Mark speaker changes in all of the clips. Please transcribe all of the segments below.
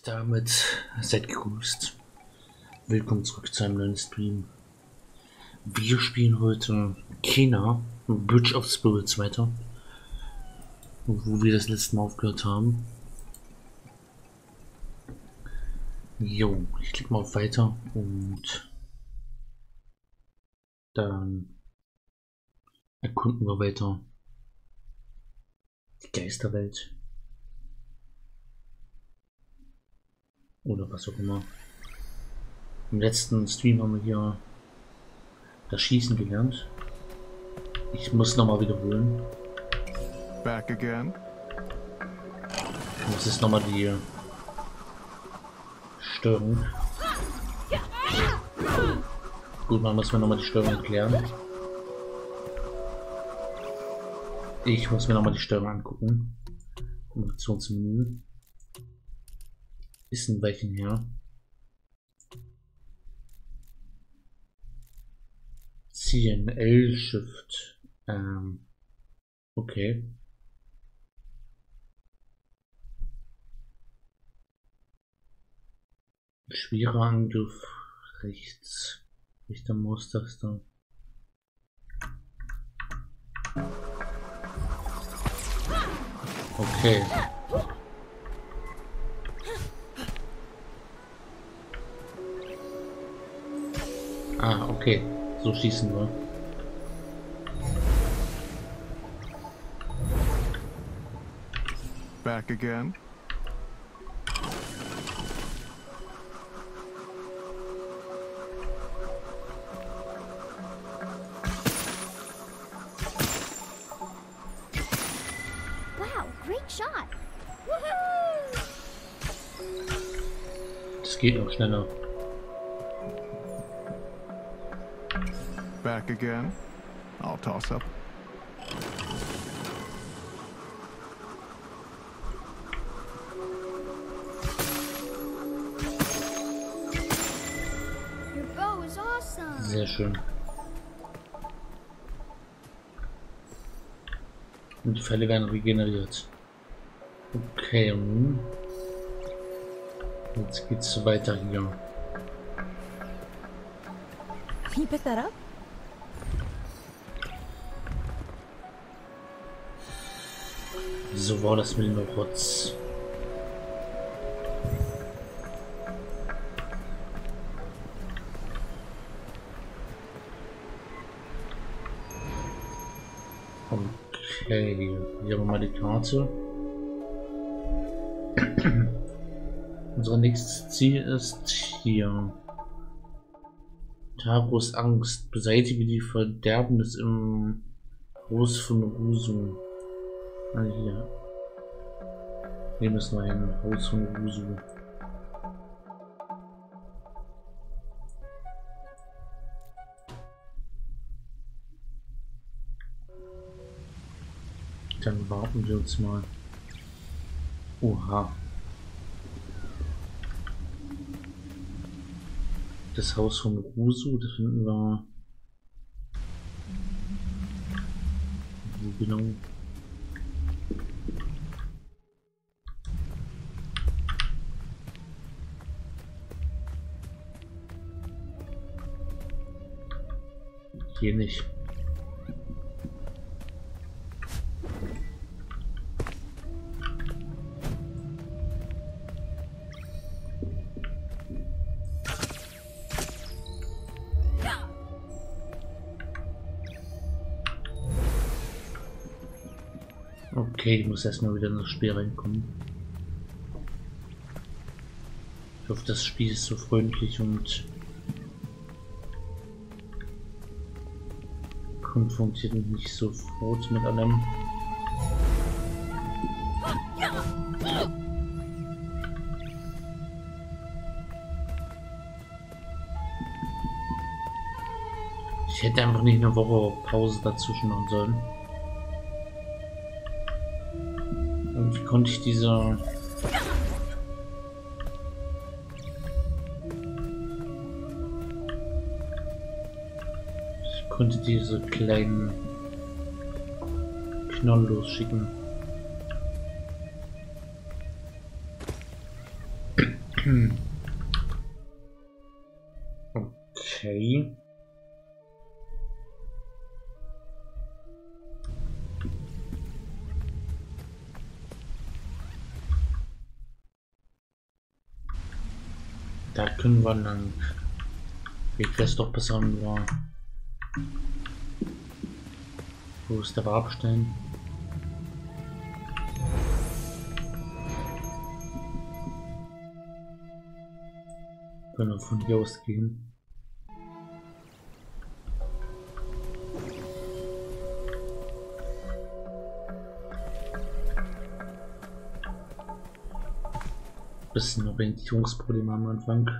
Speaker 1: Damit seid gegrüßt. Willkommen zurück zu einem neuen Stream. Wir spielen heute Kena, Bridge of Spirits weiter. Wo wir das letzte Mal aufgehört haben. Jo, ich klicke mal auf Weiter und dann erkunden wir weiter die Geisterwelt. Oder was auch immer. Im letzten Stream haben wir hier das Schießen gelernt. Ich muss nochmal wiederholen.
Speaker 2: Back again.
Speaker 1: Das ist nochmal die Störung. Gut, man muss mir nochmal die Störung erklären. Ich muss mir nochmal die Störung angucken. Kommunikationsmenü. Ist ein Weilchen her. Ziehen, L-Shift. Ähm, okay. Schwerer Angriff rechts. Rechter Maustaste. Okay. Ah, okay. So schießen wir.
Speaker 2: Back again.
Speaker 3: Wow, great shot.
Speaker 1: Das geht noch schneller.
Speaker 2: Back again. I'll toss up.
Speaker 3: Your bow is awesome.
Speaker 1: Sehr schön. Und die Fälle werden regeneriert. Okay. und Jetzt geht's weiter hier.
Speaker 4: Can you pick that up?
Speaker 1: So war das mit dem Rotz. Okay, hier haben wir mal die Karte. Unser nächstes Ziel ist hier. Taros Angst. Beseitige die Verderbnis im Haus von Rusu. Ah, hier. Hier müssen wir ein Haus von Rusu. Dann warten wir uns mal. Oha. Das Haus von Rusu, das finden wir. Wo genau? Hier nicht. Okay, ich muss erstmal wieder in das Spiel reinkommen. Ich hoffe, das Spiel ist so freundlich und konfrontiert mich nicht sofort mit allem. Ich hätte einfach nicht eine Woche Pause dazwischen machen sollen. Irgendwie konnte ich diese Ich konnte diese kleinen Knoll losschicken. Okay. Da können wir lang. Weg wäre es doch besser, wir. Wo ist der Warpstein? Können wir von hier aus gehen? Bisschen Orientierungsprobleme am Anfang.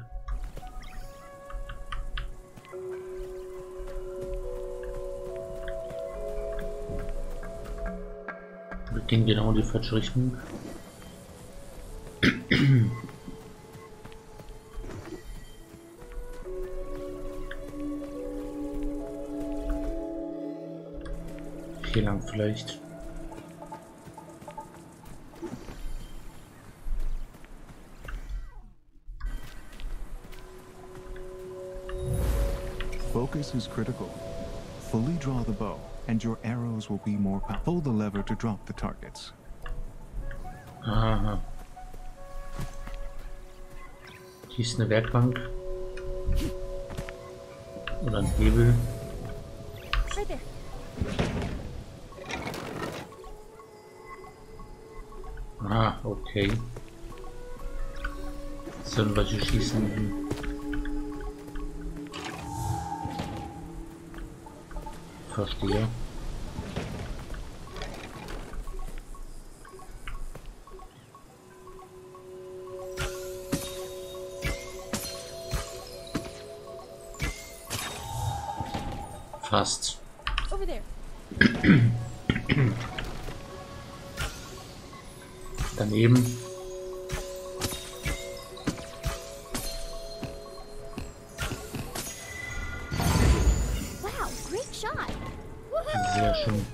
Speaker 1: Gehen genau in die falsche Richtung. Hier lang vielleicht.
Speaker 2: Focus is critical. Fully draw the bow, and your arrows will be more powerful. Pull the lever to drop the targets.
Speaker 1: Aha. Hier ist eine Werkbank. Oder ein Hebel. Ah, okay. Sollen wir hier schießen? Verstehe. Fast.
Speaker 4: Over there.
Speaker 1: Daneben.
Speaker 3: Wow, great shot.
Speaker 1: Sehr schön.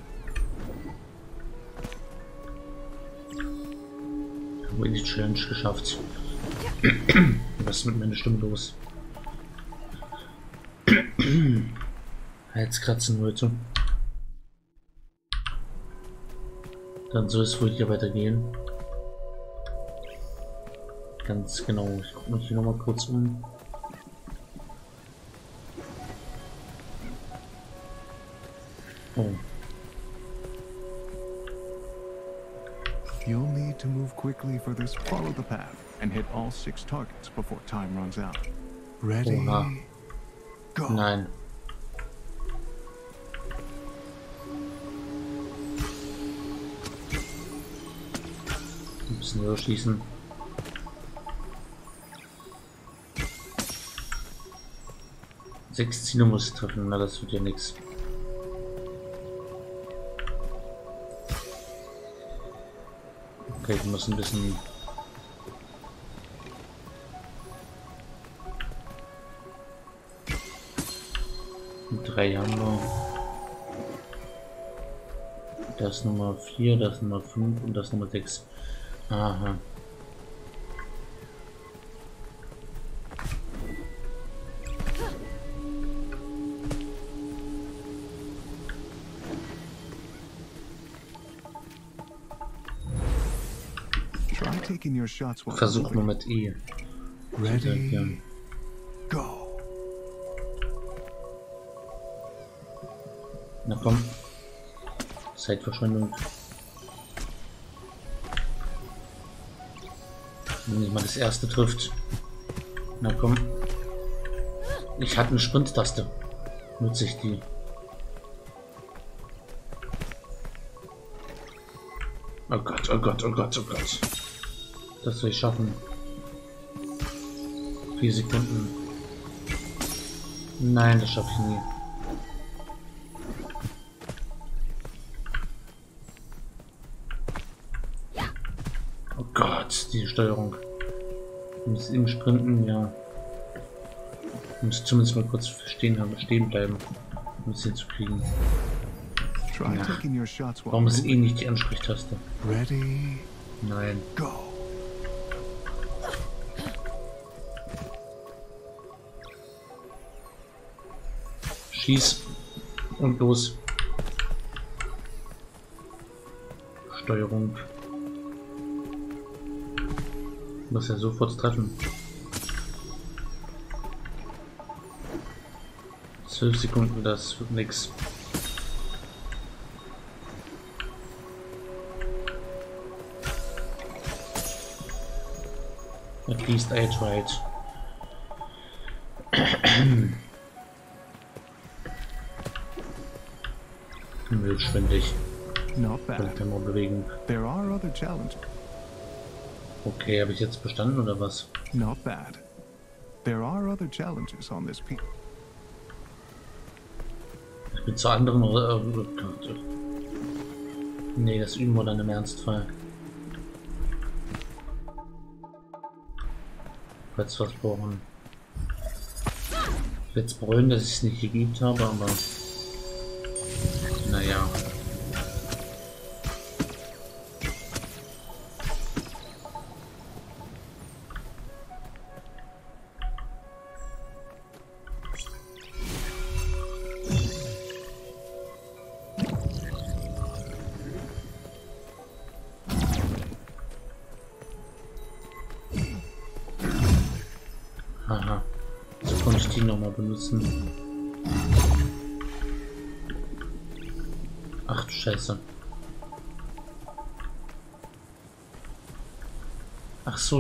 Speaker 1: Haben wir die Challenge geschafft. Was ist mit meiner Stimme los? Halskratzen heute. Dann soll es wohl hier weitergehen. Ganz genau. Ich gucke mich hier nochmal kurz um. Oh,
Speaker 2: You'll need to move quickly for this. Follow the path and hit all six targets before time runs out. Ready?
Speaker 1: Oha.
Speaker 2: Go.
Speaker 1: nein. Schießen. Sechs Ziele muss ich treffen, na das wird ja nichts. Okay, ich muss ein bisschen Drei haben wir. Das Nummer 4, das Nummer 5 und das Nummer 6. Aha.
Speaker 2: Try taking your shots while
Speaker 1: Versuch mal mit E.
Speaker 2: Ready? Go.
Speaker 1: Na komm. Zeitverschwendung. Nicht mal das erste trifft. Na komm. Ich hatte eine Sprint-Taste. Nutze ich die. Oh Gott, oh Gott, oh Gott, oh Gott. Das soll ich schaffen. Vier Sekunden. Nein, das schaffe ich nie. Oh Gott, die Steuerung. Muss im Sprinten, ja. Muss zumindest mal kurz stehen, stehen bleiben, um es hinzukriegen. Ja. Warum ist eh nicht die Ansprechtaste? Nein.
Speaker 2: Go.
Speaker 1: Schieß und los. Steuerung. Muss er sofort treffen. 12 Sekunden, das wird nix. At least I tried. Mir schwindig.
Speaker 2: Not bad.
Speaker 1: Tempobewegung.
Speaker 2: There are other challenges.
Speaker 1: Okay, habe ich jetzt bestanden oder was?
Speaker 2: Not bad. There are other challenges on this piece.
Speaker 1: Ich bin zu anderen. Äh, oh. Nee, das üben wir dann im Ernstfall. Falls wir was brauchen. Ich werde es bereuen, dass ich es nicht geübt habe, aber. Naja.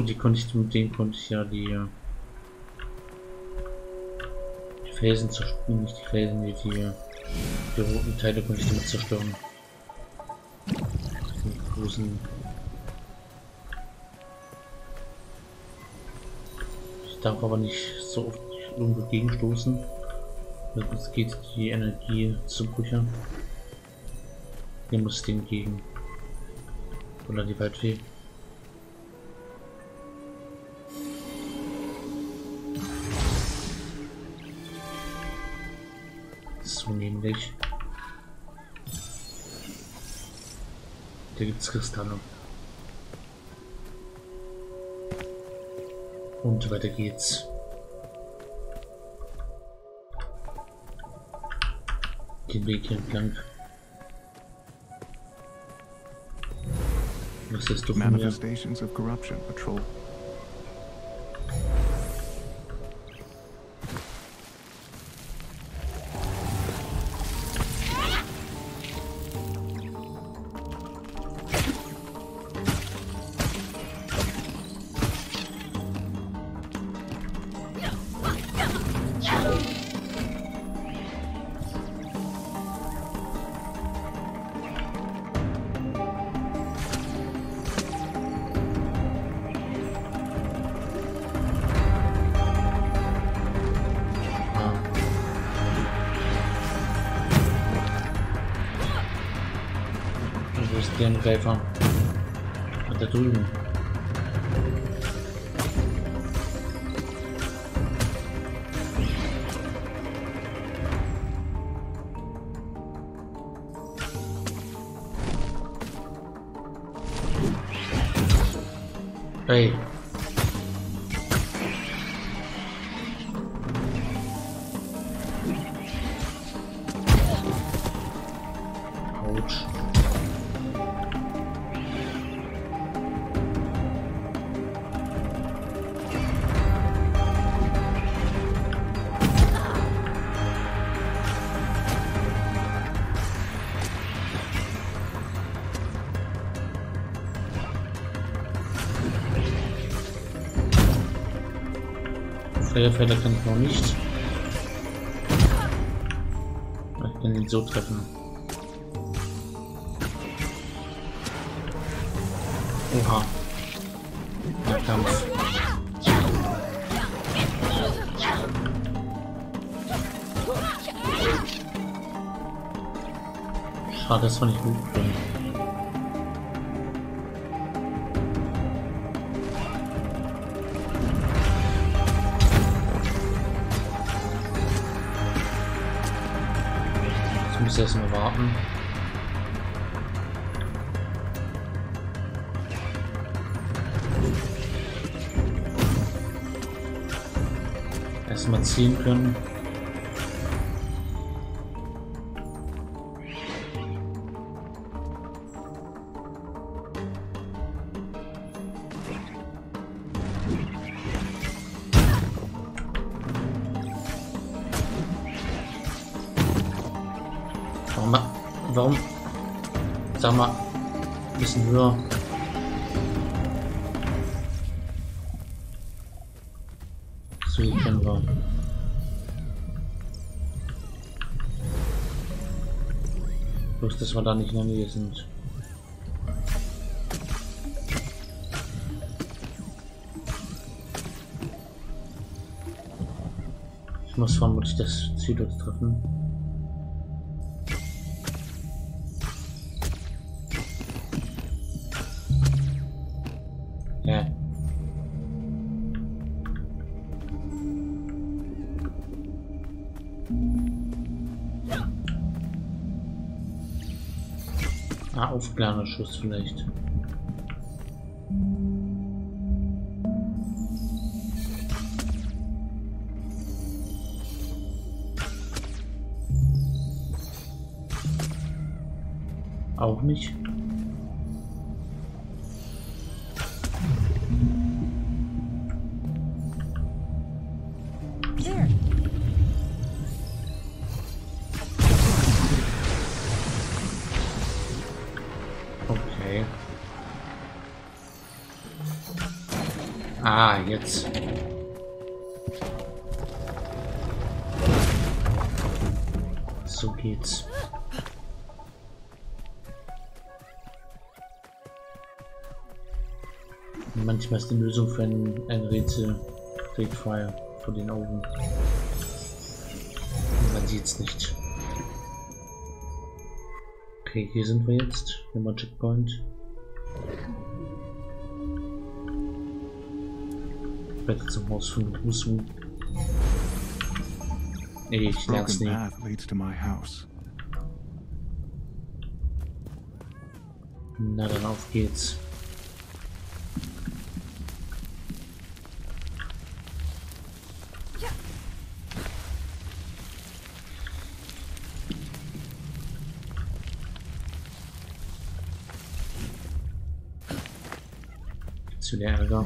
Speaker 1: Die konnte ich, mit denen konnte ich ja die, äh, die Felsen zerstören, nicht die Felsen, die, die, die roten Teile konnte ich damit zerstören. Die großen Ich darf aber nicht so oft irgendwo gegenstoßen. Sonst geht die Energie zu Brüche. Hier muss den gegen. Oder die Waldfee. Nämlich. Da gibt's Kristalle. Und weiter geht's. Den Weg hier entlang. Was ist von mir?
Speaker 2: Manifestations of corruption patrol.
Speaker 1: Feuerfelder kann ich noch nicht. Ich kann ihn so treffen. Oha. Der Kampf. Schade, das war nicht gut. Können. Dass wir da nicht in der Nähe sind. Ich muss vermutlich das Ziel dort treffen. Ah, aufgeladener Schuss vielleicht. Auch nicht. Manchmal ist die Lösung für ein, ein Rätsel Great Fire vor den Augen. Man sieht's nicht. Okay, hier sind wir jetzt. Nochmal Checkpoint. Weiter zum Haus von Rusu. Nee, ich lern's nie.
Speaker 2: house.
Speaker 1: Na dann auf geht's. Zu der Ärger.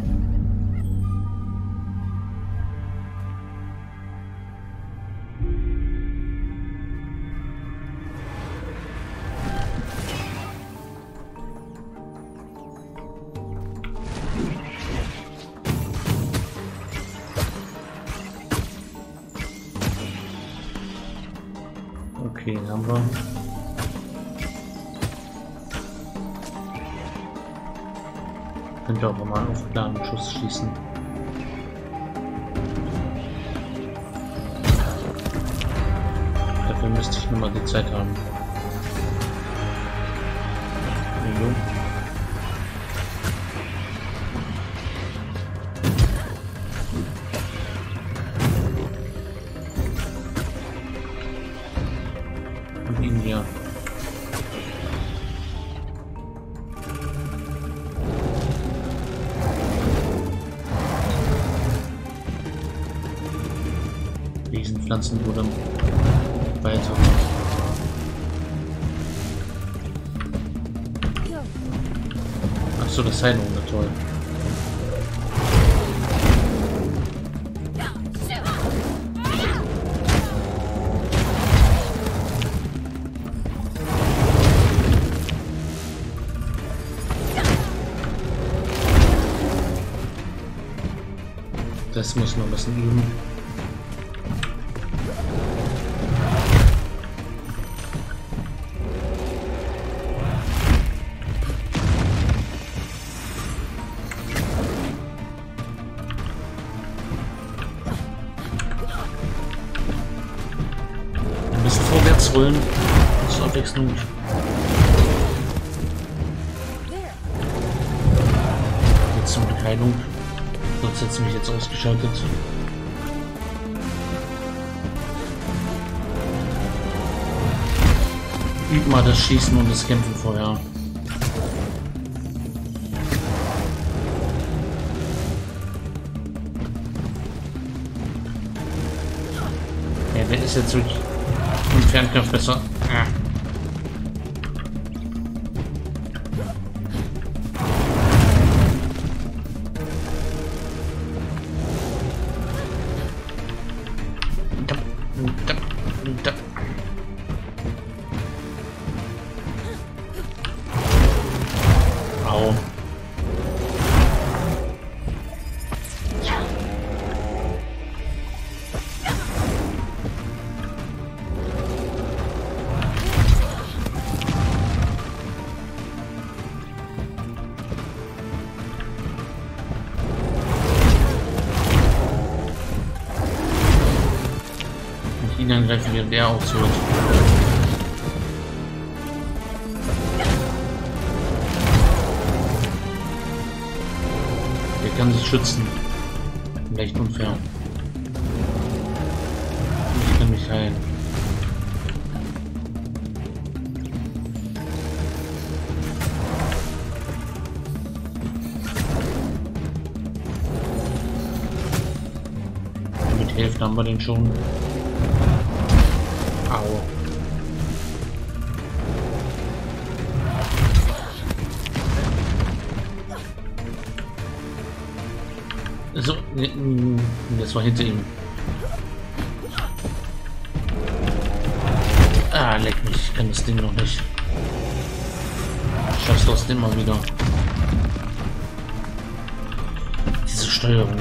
Speaker 1: Tschüss. Riesenpflanzen wurde weiter. Achso, das Heilung, na toll. Das muss man ein bisschen üben. Abwechslung.
Speaker 4: There.
Speaker 1: Jetzt zum Glück Heilung. Sonst hätte mich jetzt ausgeschaltet. Üb mal das Schießen und das Kämpfen vorher. Ja, wer ist jetzt wirklich im Fernkampf besser? Ah. Angreifen, während er ausholt. Der kann sich schützen. Leicht unfair. Ich kann mich heilen. Mit die Hälfte haben wir den schon. Das war hinter ihm. Ah, leck mich, ich kann das Ding noch nicht. Schaffst du es immer wieder. Diese Steuerung.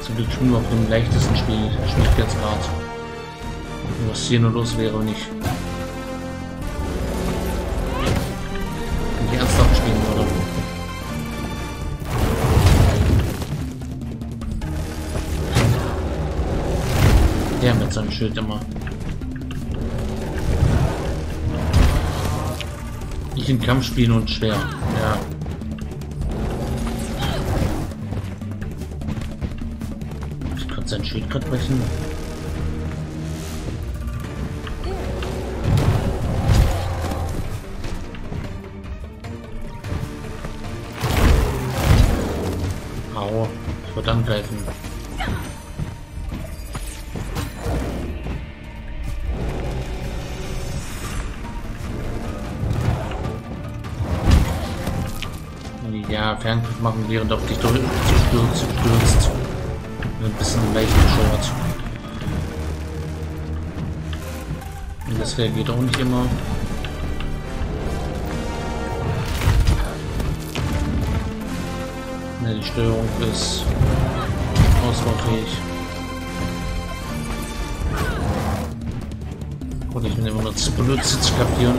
Speaker 1: Zum Glück schon auf dem leichtesten Spiel, Schwierigkeitsgrad. Was hier nur los wäre, wenn Der mit seinem Schild immer. Ich in Kampf spielen und schwer. Ja. Ich konnte sein Schild gerade brechen. Machen, während auf dich drücken, stürzt. Ein bisschen leicht bescheuert. Und das reagiert auch nicht immer. Ne, die Steuerung ist ausbaufähig. Und ich bin immer nur zu benutzen zu kapieren.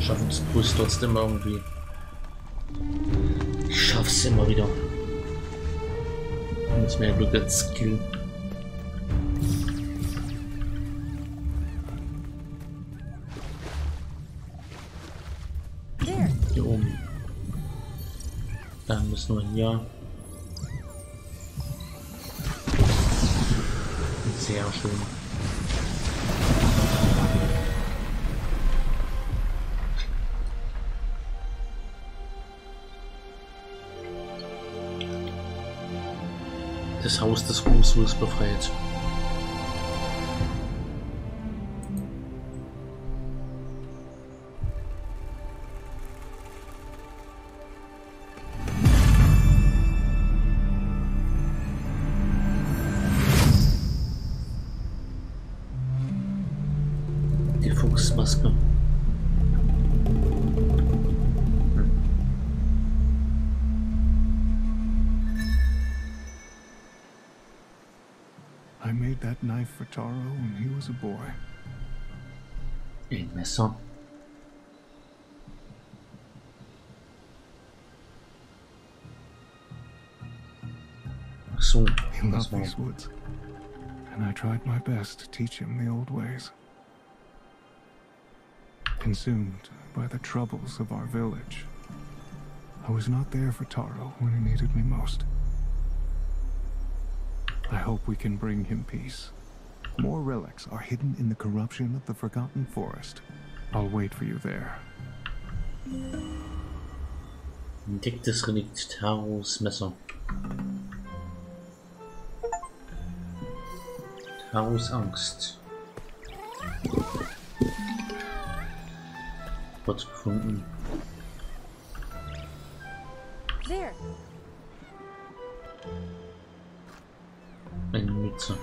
Speaker 1: Schaffen es trotzdem irgendwie. Immer wieder. Mit mehr Glück als Skill.
Speaker 4: There.
Speaker 1: Hier oben. Dann müssen wir hier. Haus des Ruhms befreit.
Speaker 2: These woods, and I tried my best to teach him the old ways. Consumed by the troubles of our village, I was not there for Taro when he needed me most. I hope we can bring him peace. More relics are hidden in the corruption of the Forgotten Forest. I'll wait for you there.
Speaker 1: Entdecktes Relikt Taros Messer. Taros Angst. Wird gefunden.
Speaker 4: There.
Speaker 1: Eine Mütze.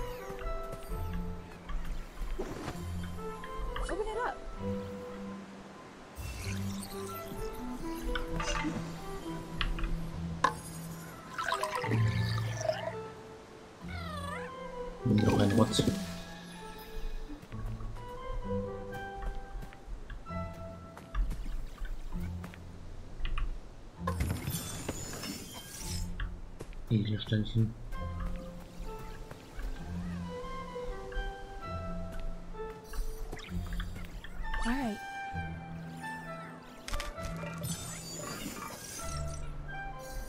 Speaker 1: Mod. Edelsteinchen.
Speaker 4: Alright.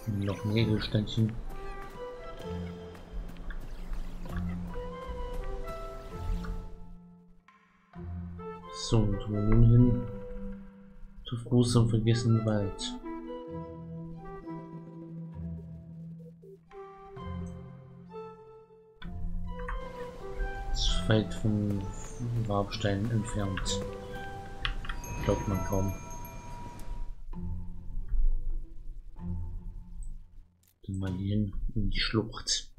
Speaker 1: Noch ein Edelsteinchen. So, wo nun hin? Zu Fuß am vergessenen Wald. Zu weit vom Warpstein entfernt. Glaubt man kaum. Dann mal hin in die Schlucht.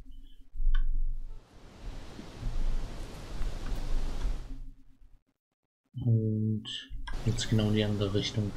Speaker 1: Und jetzt genau in die andere Richtung.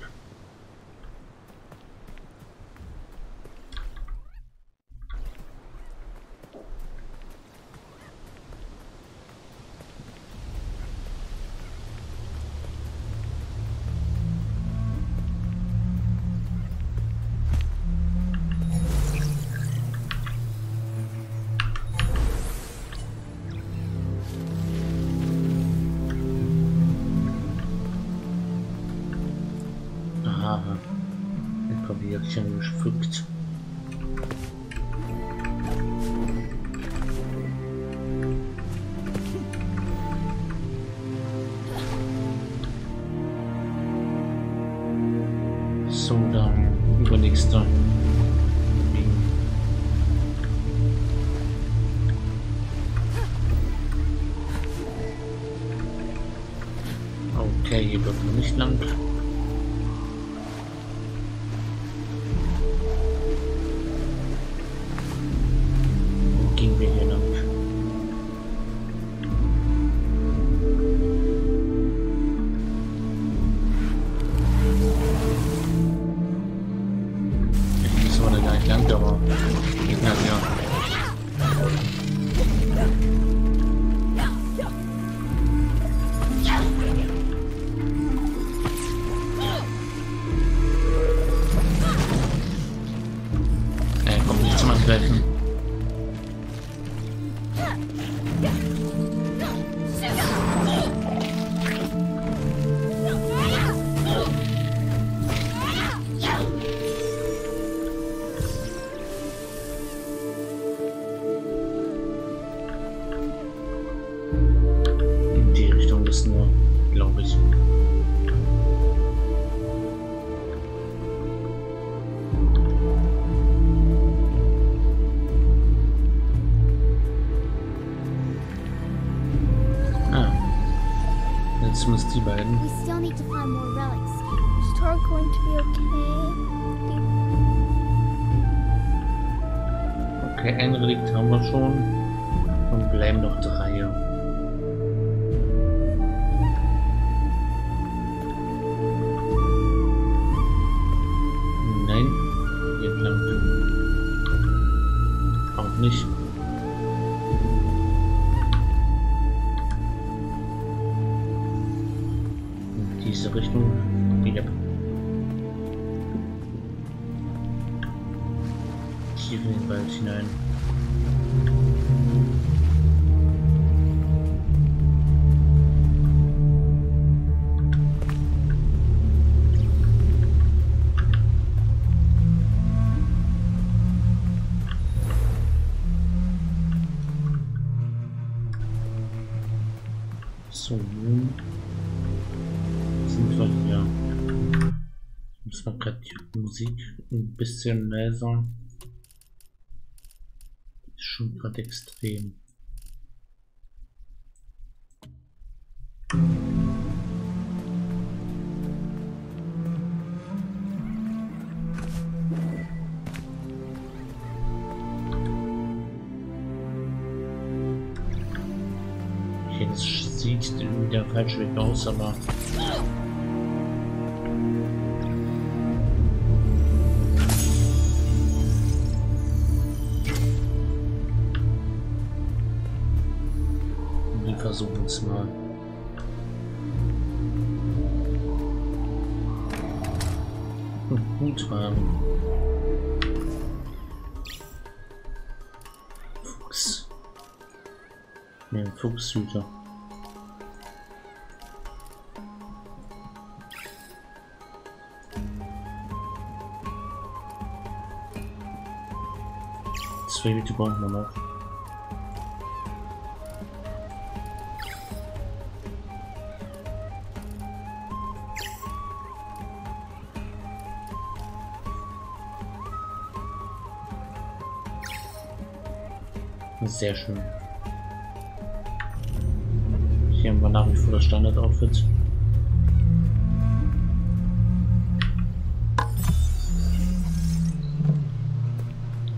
Speaker 1: Musik ein bisschen leiser. Ist schon gerade extrem. Das sieht wieder falsch weg aus, aber uns mal. Hm, Und gut haben. Fuchs. Ne, Fuchshüter. Zwei Hüte brauchen wir noch. Sehr schön. Hier haben wir nach wie vor das Standard-Outfit.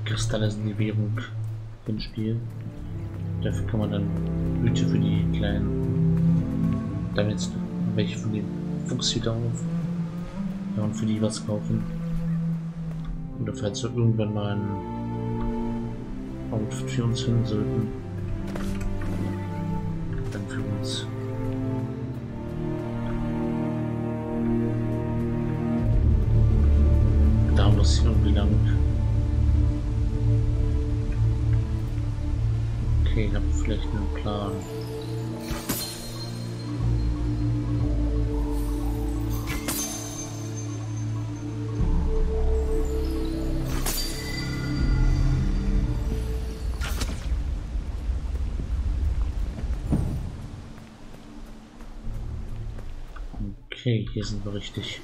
Speaker 1: Kristalle sind die Währung im Spiel. Dafür kann man dann Hüte für die kleinen, damit welche von den Fuchshüter auf. Ja, und für die was kaufen. Oder falls wir irgendwann mal ein Outfit für uns finden sollten, dann für uns. Da muss ich irgendwie lang. Okay, ich habe vielleicht einen Plan. Hier sind wir richtig.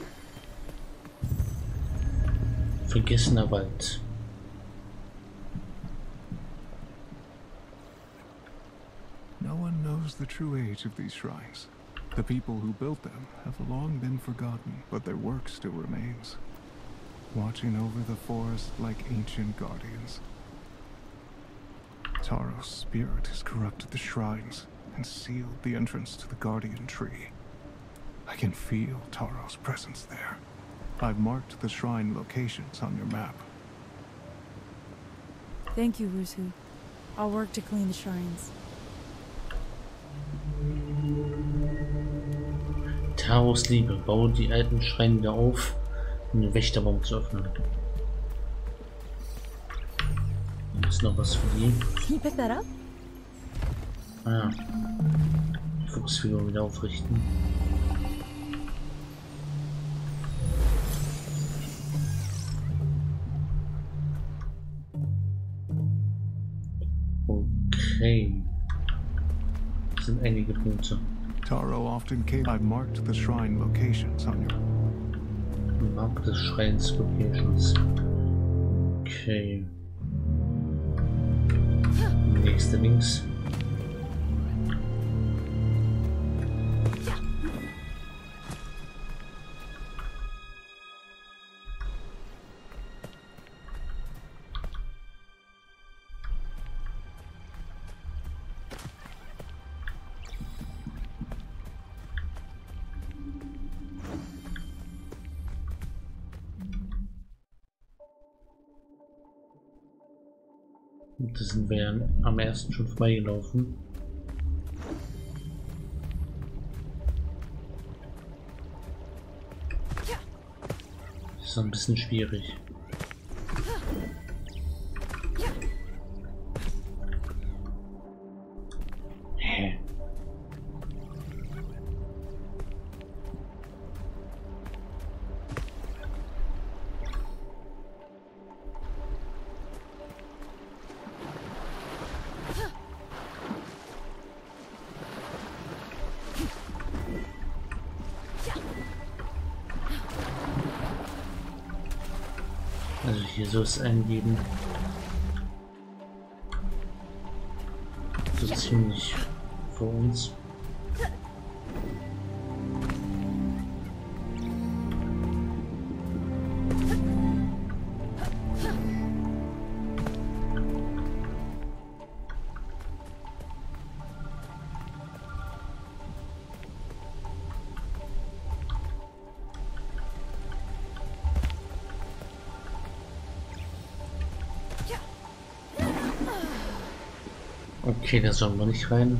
Speaker 1: Vergessener Wald.
Speaker 2: No one knows the true age of these shrines. The people who built them have long been forgotten, but their work still remains, watching over the forest like ancient guardians. Taro's spirit has corrupted the shrines and sealed the entrance to the guardian tree. I can feel Taro's presence there. I've marked the shrine locations on your map.
Speaker 4: Thank you, Rusu. I'll work to clean the shrines.
Speaker 1: Taros Liebe, baue die alten Schreine wieder auf, um den Wächterbaum zu öffnen. Ist noch was für die?
Speaker 4: Can you pick that up?
Speaker 1: Ah ja. Die Fuchsfigur wieder aufrichten. Das sind einige Punkte.
Speaker 2: Taro often came. I've marked the shrine locations on your
Speaker 1: Map the Schreins Locations. Okay. Nächste links. Da sind wir am ersten schon vorbeigelaufen. Das ist ein bisschen schwierig. Es eingeben. So ziemlich vor uns. Okay, da sollen wir nicht rein.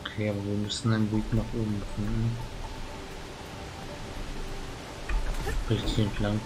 Speaker 1: Okay, aber wir müssen einen Weg nach oben finden. Richtig entlang.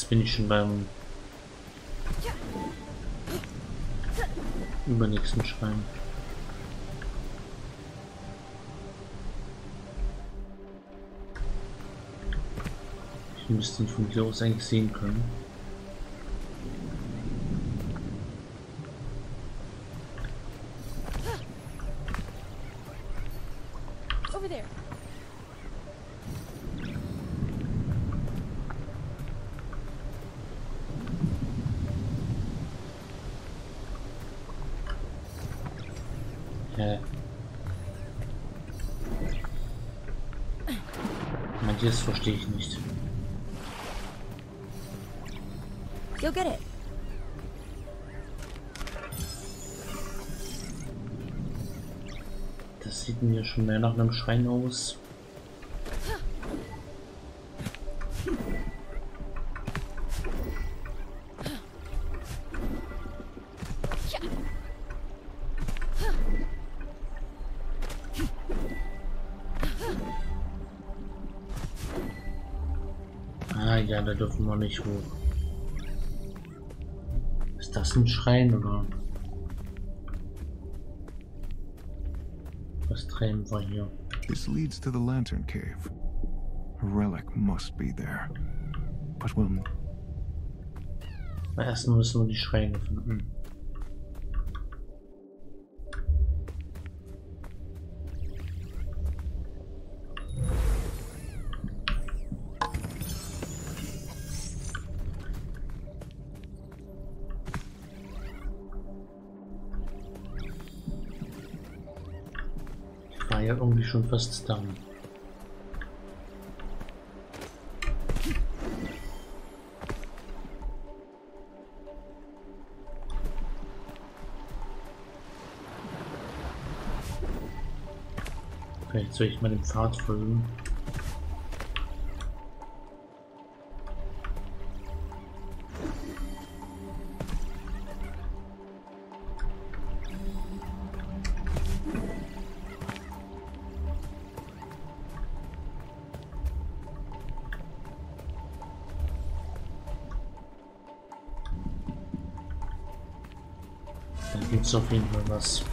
Speaker 1: Jetzt bin ich schon beim übernächsten Schrein. Ich müsste ihn von hier aus eigentlich sehen können.
Speaker 3: Over there.
Speaker 1: Hä? Verstehe ich nicht.
Speaker 3: You'll get it.
Speaker 1: Das sieht mir schon mehr nach einem Schrein aus. Ja, da dürfen wir nicht hoch. Ist das ein Schrein oder? Was treiben wir hier?
Speaker 2: This leads to the Lantern Cave. A relic must be there. But we'll
Speaker 1: erstmal müssen wir die Schreine finden. Schon fast da. Vielleicht soll ich mal den Pfad folgen. Da gibt's auf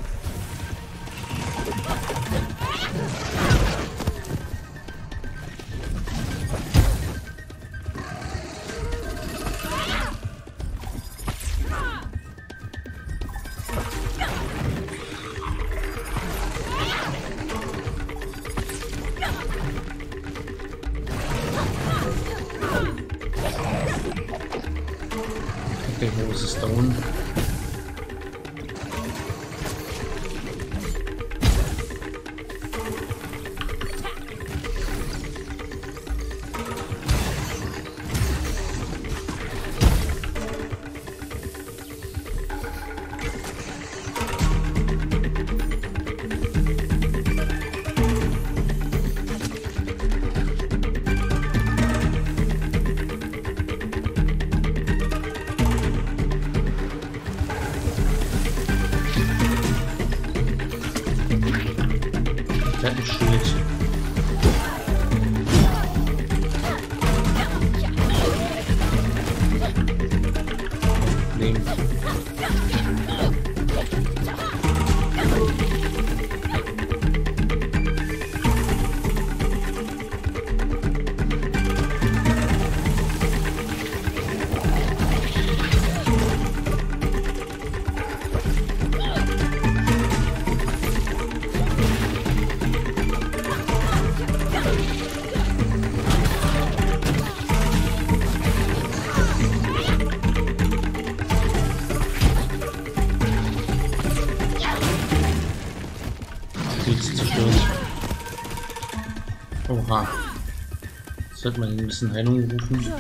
Speaker 1: Sollte man ein bisschen Heilung rufen.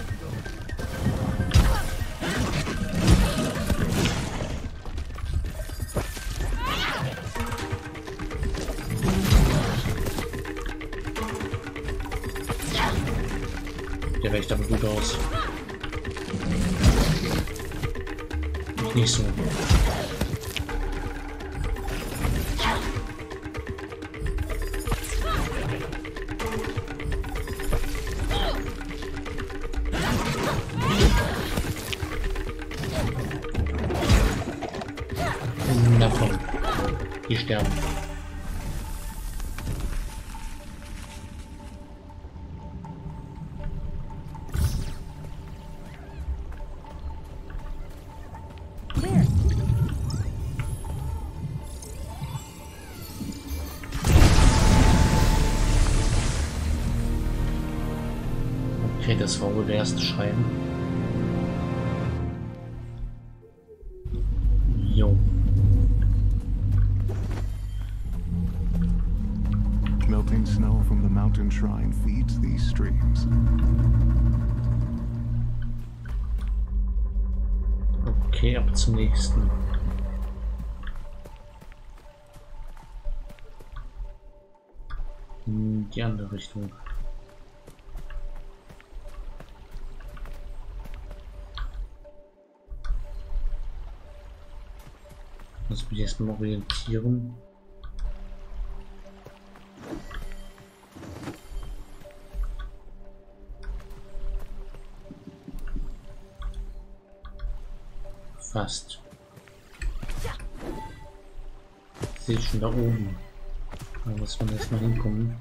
Speaker 1: Sterben. Okay, das war wohl der erste Schreiben.
Speaker 2: Mountain shrine feeds these streams.
Speaker 1: Okay, ab zum nächsten. Hm, Die andere Richtung. Muss mich erstmal orientieren. Fast. Sehe schon da oben. Da muss man erstmal hinkommen.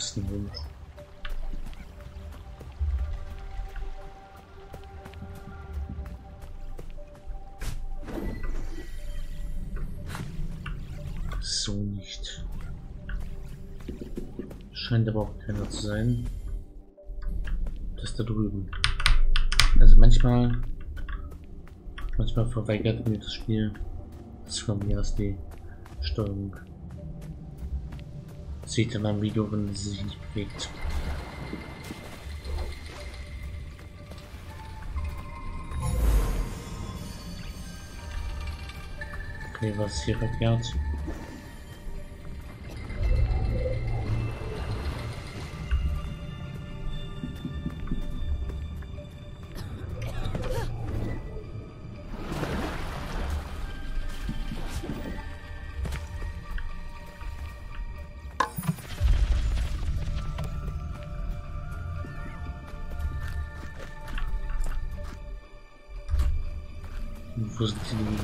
Speaker 1: Dümmsten hoch? So nicht. Scheint aber auch keiner zu sein. Das da drüben. Also manchmal, manchmal verweigert mir das Spiel das von mir aus die Steuerung. Sieht in einem Video, wenn sie sich nicht bewegt. Okay, was ist hier verkehrt?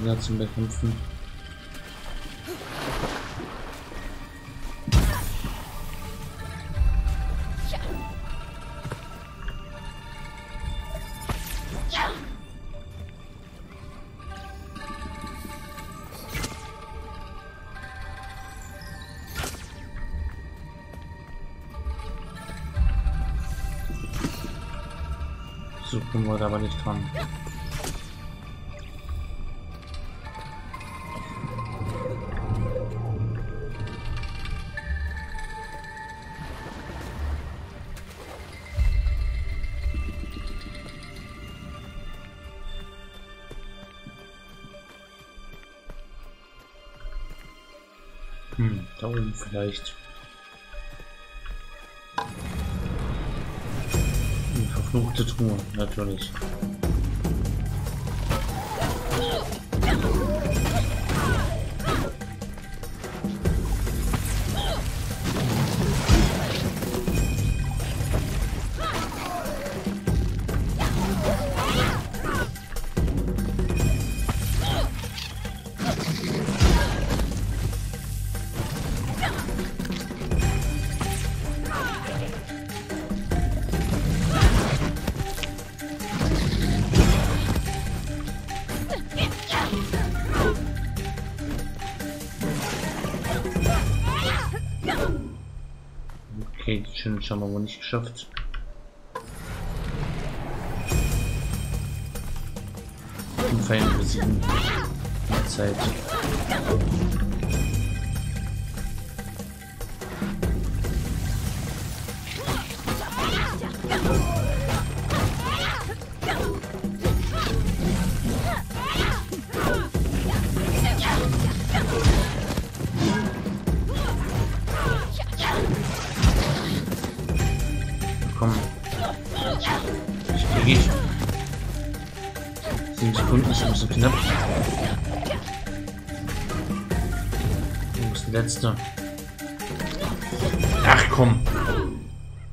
Speaker 1: Gegner zum Bekämpfen? So kommen wir da aber nicht dran. Vielleicht. Die verfluchte Truhe, natürlich. Geschafft. Den Feind besiegen. Zeit.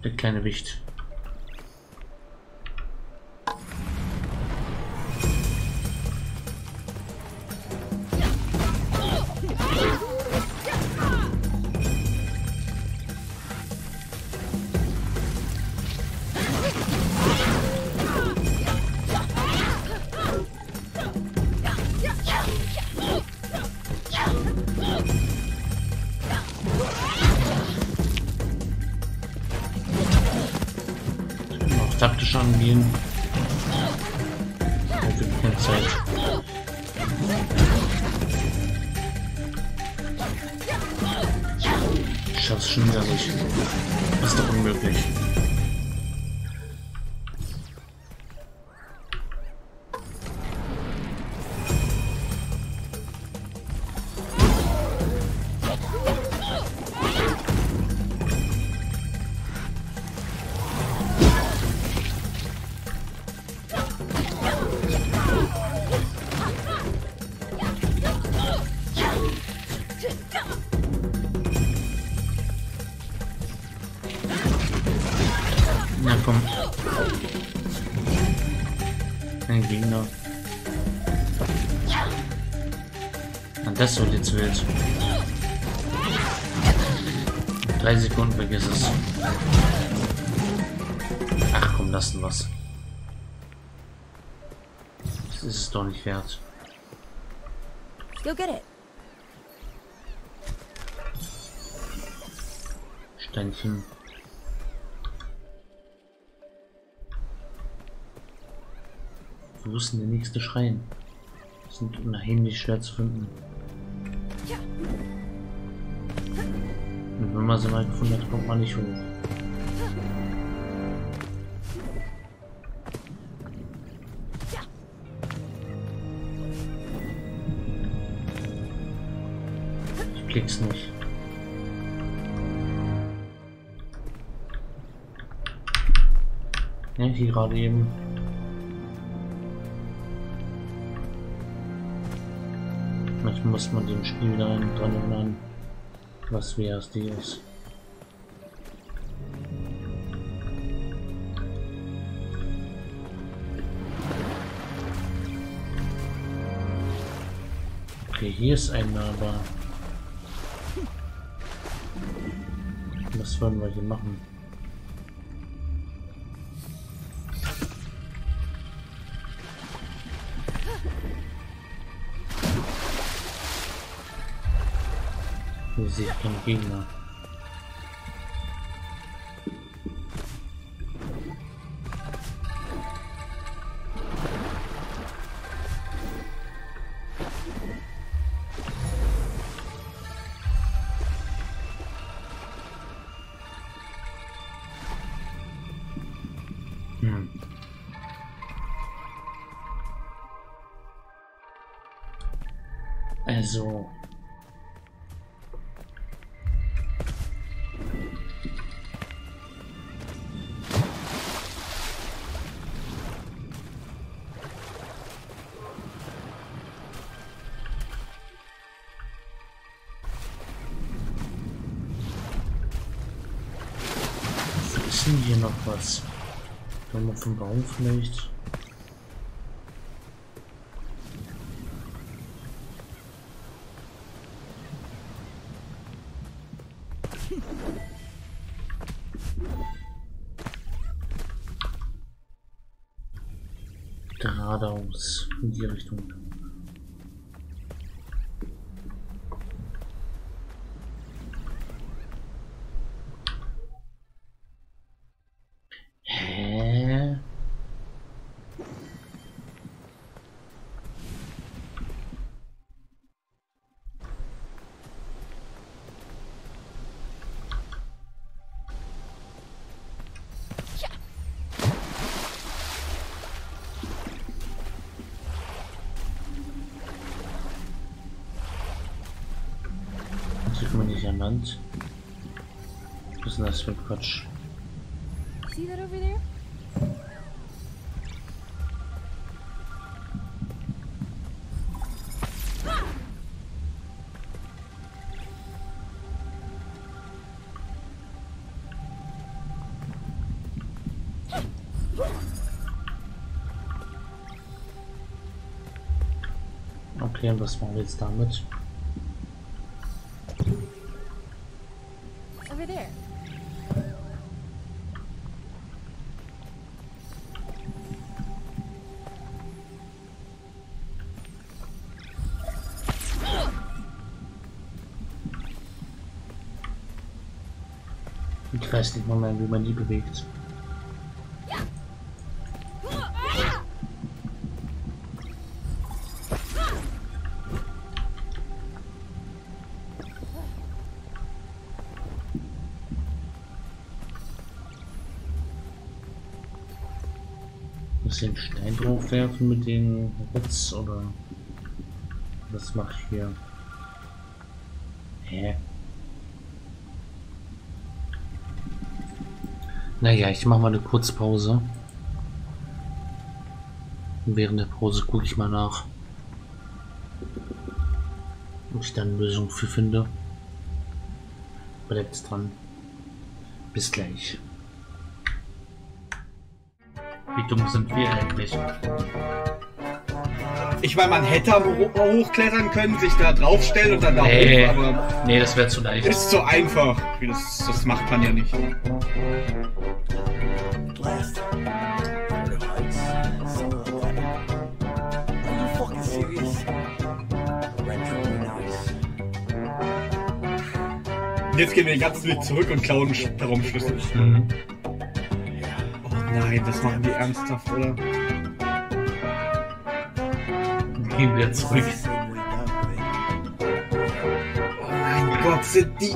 Speaker 1: Der kleine Wicht. Wird. Drei Sekunden, vergiss es. Ach komm, lassen was. Das ist es doch nicht wert.
Speaker 4: Go get it.
Speaker 1: Steinchen. Wo ist denn der nächste Schrein? Sind unheimlich schwer zu finden. Man sie mal gefunden hat, kommt man nicht hoch. Ich klick's nicht. Ja, hier gerade eben. Manchmal muss man dem Spiel da dran erinnern, was WSD ist. Okay, hier ist einer, aber... Was wollen wir hier machen? Sehe ich keinen Gegner. Hm. Also, vom Baum vielleicht? Geradeaus in die Richtung. Land. Was ist denn das für Quatsch?
Speaker 4: See that over there?
Speaker 1: Okay, und was machen wir jetzt damit? Ich weiß nicht mal mehr, wie man die bewegt. Den Stein draufwerfen mit den Ritz oder was mache ich hier? Hä? Naja, ich mache mal eine Kurzpause. Und während der Pause gucke ich mal nach, ob ich da eine Lösung für finde. Bleibt dran. Bis gleich. Wie dumm sind wir eigentlich?
Speaker 5: Ich meine, man hätte hochklettern können, sich da draufstellen und dann da
Speaker 1: Nee,
Speaker 5: hoch, aber
Speaker 1: nee, das wäre zu leicht.
Speaker 5: ist so einfach. Das, das macht man ja nicht. Jetzt gehen wir den ganzen Weg zurück und klauen Raumschlüssel.
Speaker 1: Mhm.
Speaker 5: Oh nein, das machen die ernsthaft, oder?
Speaker 1: Gehen wir zurück.
Speaker 5: Oh mein Gott, sind die...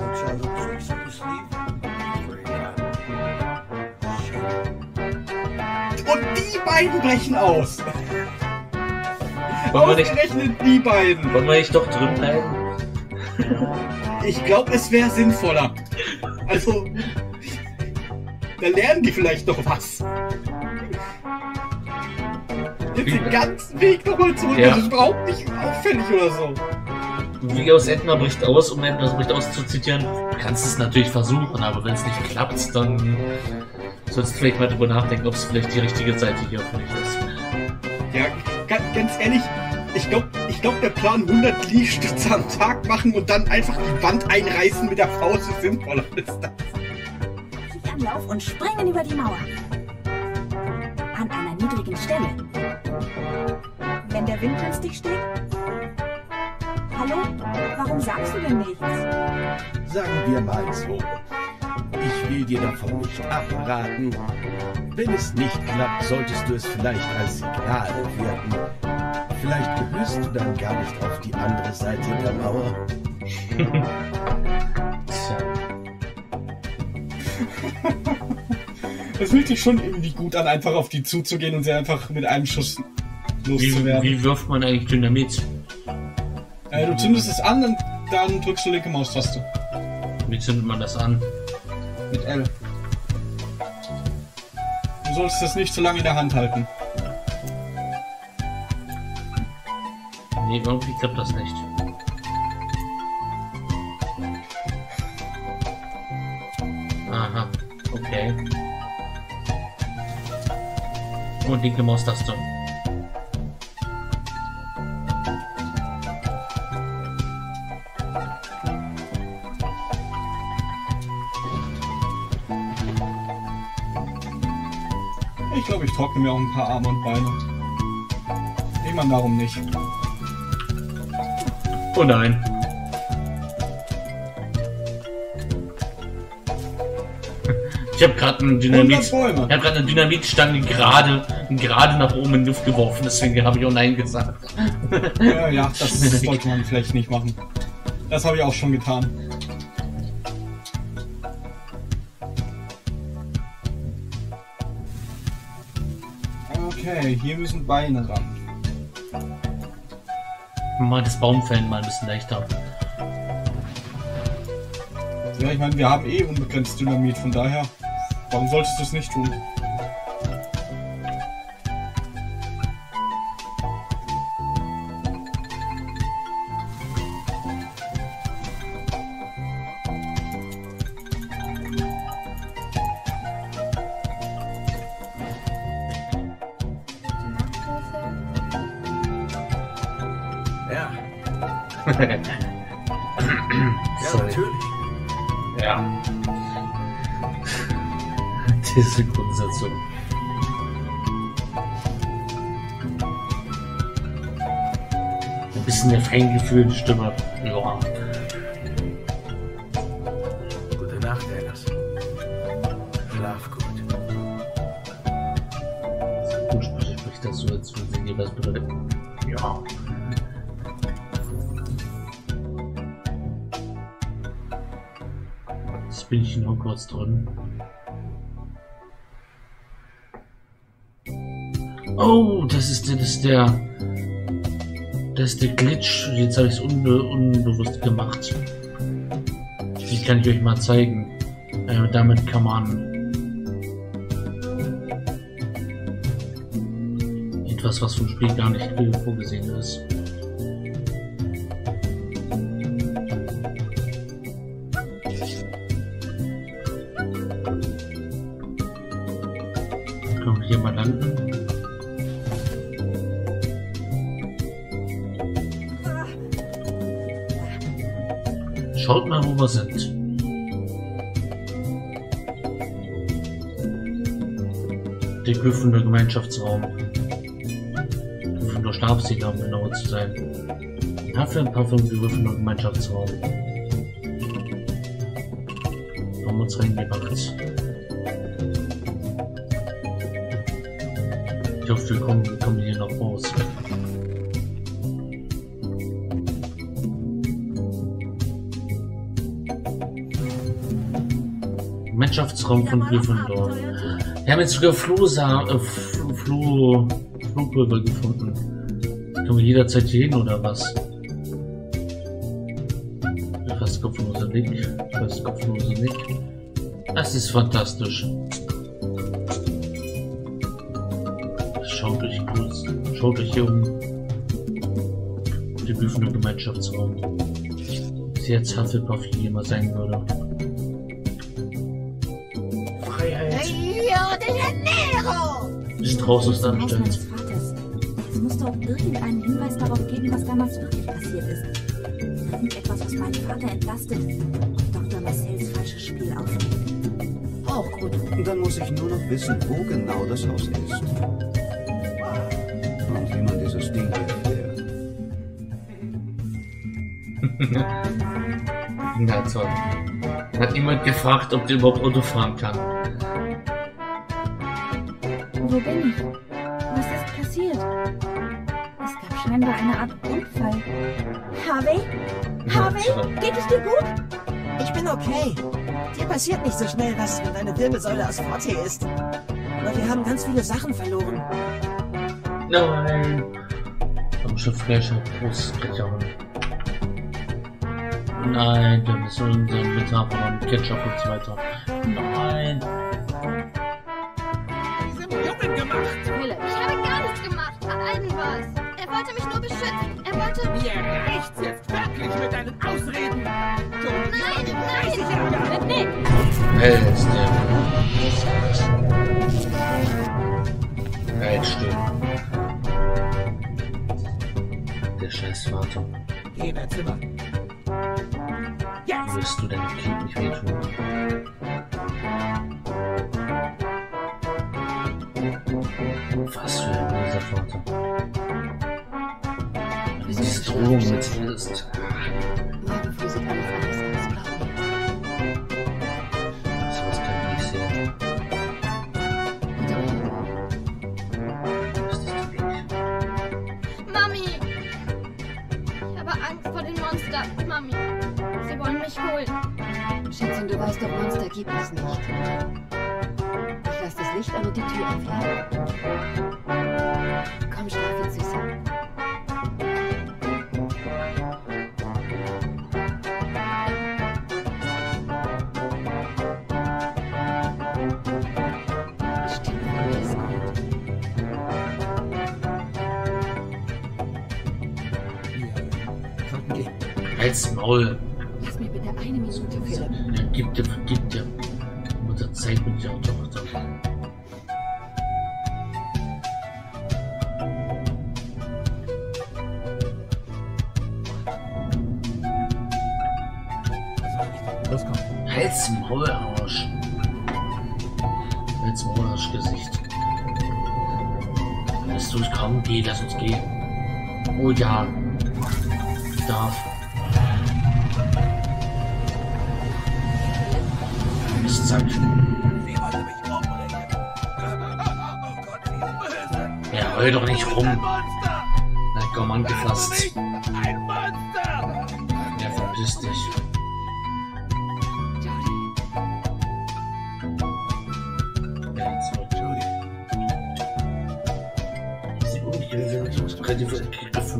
Speaker 5: Und die beiden brechen aus.
Speaker 1: Wollen wir nicht-
Speaker 5: Ausgerechnet die beiden.
Speaker 1: Wollen wir nicht doch drin bleiben?
Speaker 5: Ich glaube, es wäre sinnvoller. Also, da lernen die vielleicht noch was. Jetzt den ganzen Weg nochmal zurück,
Speaker 1: Ja.
Speaker 5: das ist überhaupt nicht auffällig oder so.
Speaker 1: Wie aus Edna bricht aus, um Edna bricht aus zu zitieren. Du kannst es natürlich versuchen, aber wenn es nicht klappt, dann sollst du vielleicht mal drüber nachdenken, ob es vielleicht die richtige Seite hier für dich ist.
Speaker 5: Ja, ganz ehrlich, ich glaube, ich glaub, der Plan 100 Liegestütze am Tag machen und dann einfach die Wand einreißen mit der Faust ist sinnvoller als das.
Speaker 6: sich Anlauf und springen über die Mauer. An einer niedrigen Stelle. Wenn der Wind günstig steht? Hallo? Warum sagst du denn nichts?
Speaker 7: Sagen wir mal so. Ich will dir davon nicht abraten. Wenn es nicht klappt, solltest du es vielleicht als Signal werten. Vielleicht gehörst du dann gar nicht auf die andere Seite der Mauer.
Speaker 5: Es fühlt sich schon irgendwie gut an, einfach auf die zuzugehen und sie einfach mit einem Schuss
Speaker 1: wie,
Speaker 5: loszuwerden.
Speaker 1: wie wirft man eigentlich Dynamit?
Speaker 5: Äh, du zündest es an und dann drückst du linke Maustaste.
Speaker 1: Wie zündet man das an?
Speaker 5: Mit L. Du sollst das nicht zu lange in der Hand halten.
Speaker 1: Nee, irgendwie klappt das nicht. Aha, okay. Und linke Maustaste.
Speaker 5: Ich glaube, ich trockne mir auch ein paar Arme und Beine. Ich meine, warum nicht?
Speaker 1: Oh nein. Ich habe gerade einen
Speaker 5: 100
Speaker 1: Dynamit. Ich habe gerade eine Dynamitstange gerade gerade nach oben in die Luft geworfen, deswegen habe ich auch nein gesagt.
Speaker 5: Ja, ja, das sollte man vielleicht nicht machen. Das habe ich auch schon getan. Okay, hier müssen Beine ran.
Speaker 1: Mal das Baumfällen mal ein bisschen leichter.
Speaker 5: Ja, ich meine, wir haben eh unbegrenzt Dynamit, von daher, warum solltest du es nicht tun?
Speaker 1: Diese Grundsetzung. Ein bisschen der feingefühlte Stimme. Ja.
Speaker 8: Gute Nacht, Alice. Schlaf gut.
Speaker 1: Sprichst spricht das so, als würde sie dir was bedeuten. Ja. Jetzt bin ich nur kurz drin. Oh, das ist der, das ist der, das ist der Glitch. Jetzt habe ich es unbe unbewusst gemacht. Die kann ich euch mal zeigen. Äh, damit kann man etwas, was vom Spiel gar nicht vorgesehen ist. Wir sind. Der Gryffindor Gemeinschaftsraum. Gryffindor Stabsieder, um genauer zu sein. Dafür ein paar vom Gryffindor Gemeinschaftsraum. Von Gryffindor. Wir haben jetzt sogar Flohsa äh, Fl- Floh, Flohpulver gefunden. Können wir jederzeit hier hin oder was? Fast kopfloser Nick. Fast kopfloser Nick. Das ist fantastisch. Schaut euch kurz. Schaut euch hier um. Die Gryffindor Gemeinschaftsraum. Wie jetzt Hufflepuff hier immer sein würde.
Speaker 6: Haus
Speaker 1: Stand.
Speaker 6: meines Vaters. Es muss doch irgendeinen Hinweis darauf geben, was damals wirklich passiert ist. Irgendetwas, was meinen Vater entlastet und Dr. Marcells falsches Spiel aufnimmt.
Speaker 9: Auch gut. Dann muss ich nur noch wissen, wo genau das Haus ist. Und wie man dieses Ding hier fährt.
Speaker 1: Na toll. Hat jemand gefragt, ob der überhaupt Auto fahren kann?
Speaker 10: Nicht so schnell was, wenn deine Wirbelsäule aus Forte ist. Aber wir haben ganz viele Sachen verloren.
Speaker 1: Nein. Am Schiff Fleisch hat Brustbrecher. Nein, wir müssen unseren Metapher und Ketchup und so weiter.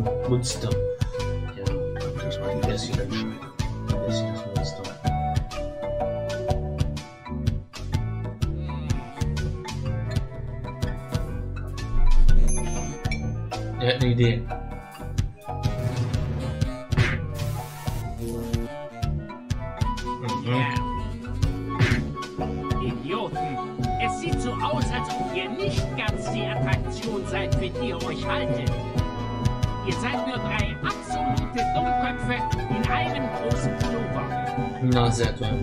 Speaker 1: Begriffe Monster. Ja,
Speaker 2: Das war die richtige Entscheidung.
Speaker 1: Wer ist das Monster? Er hat eine Idee. Sehr toll.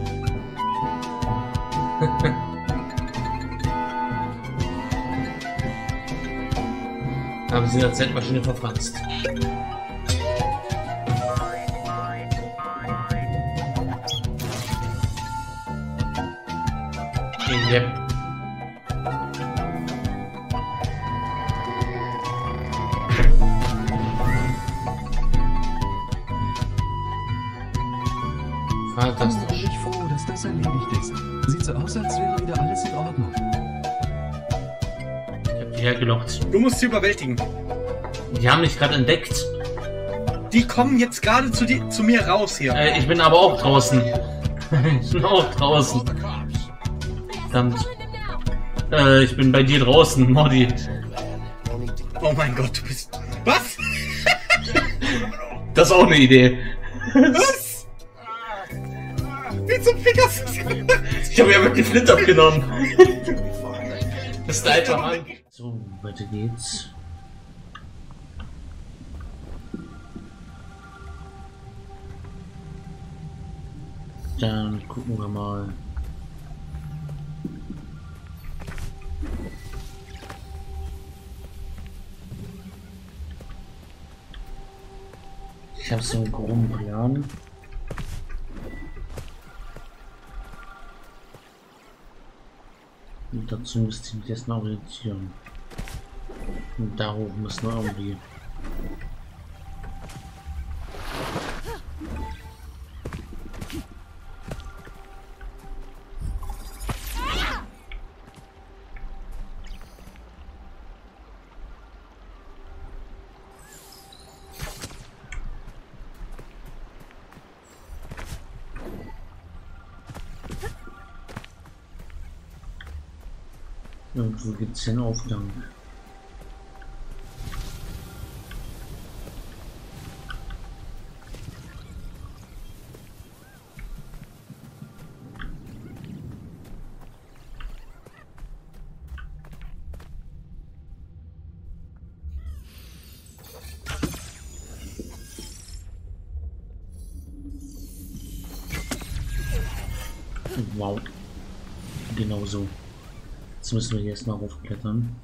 Speaker 1: Haben sie in der Zeitmaschine verfranst.
Speaker 5: Du musst sie überwältigen.
Speaker 1: Die haben mich gerade entdeckt.
Speaker 5: Die kommen jetzt gerade zu, die- zu mir raus hier.
Speaker 1: Äh, ich bin aber auch draußen. ich bin auch draußen. Verdammt. Äh, ich bin bei dir draußen, Modi.
Speaker 5: Oh mein Gott, du bist. Was?
Speaker 1: Das ist auch eine Idee.
Speaker 5: Was? Wie zum Pegasus?
Speaker 1: Ich habe ja wirklich Flint abgenommen. Das ist ein alter Mann. Weiter geht's. Dann gucken wir mal. Ich habe so einen groben Plan. Und dazu müsste ich mich erstmal orientieren. Und da hoch muss noch irgendwie. Irgendwo gibt es den Aufgang. Genau so. Jetzt müssen wir hier erstmal raufklettern.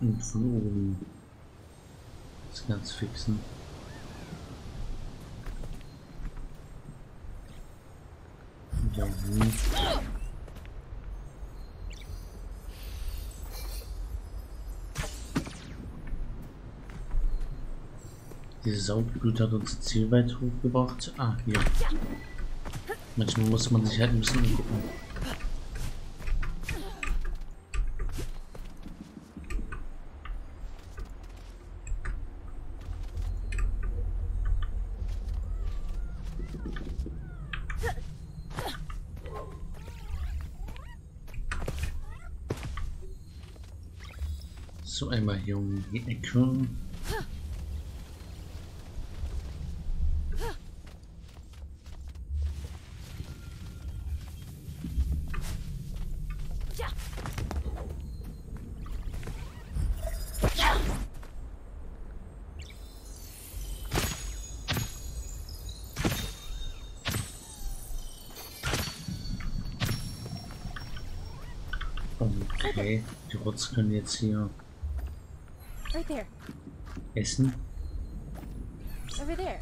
Speaker 1: Und von oben das ganz fixen. Ja, hm. Diese Saugblut hat uns Ziel weit hochgebracht. Ah, hier. Manchmal muss man sich halt ein bisschen umgucken. So einmal hier um die Ecke. Rotz können jetzt hier
Speaker 4: Right there.
Speaker 1: essen.
Speaker 4: Over there.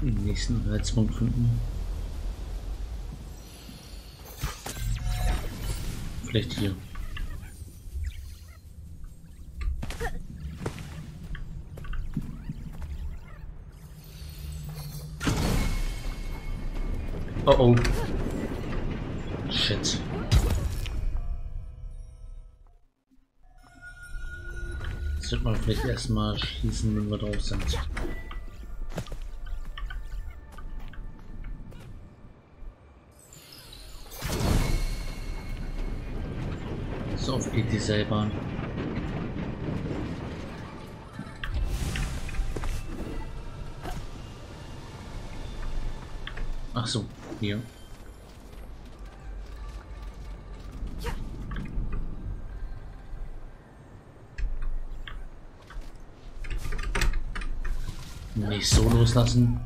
Speaker 1: Den nächsten Anhaltspunkt finden. Vielleicht hier. Oh. Shit. Jetzt man vielleicht erstmal schießen, wenn wir drauf sind. So auf geht die Seilbahn. Ach so, hier. Nicht so loslassen.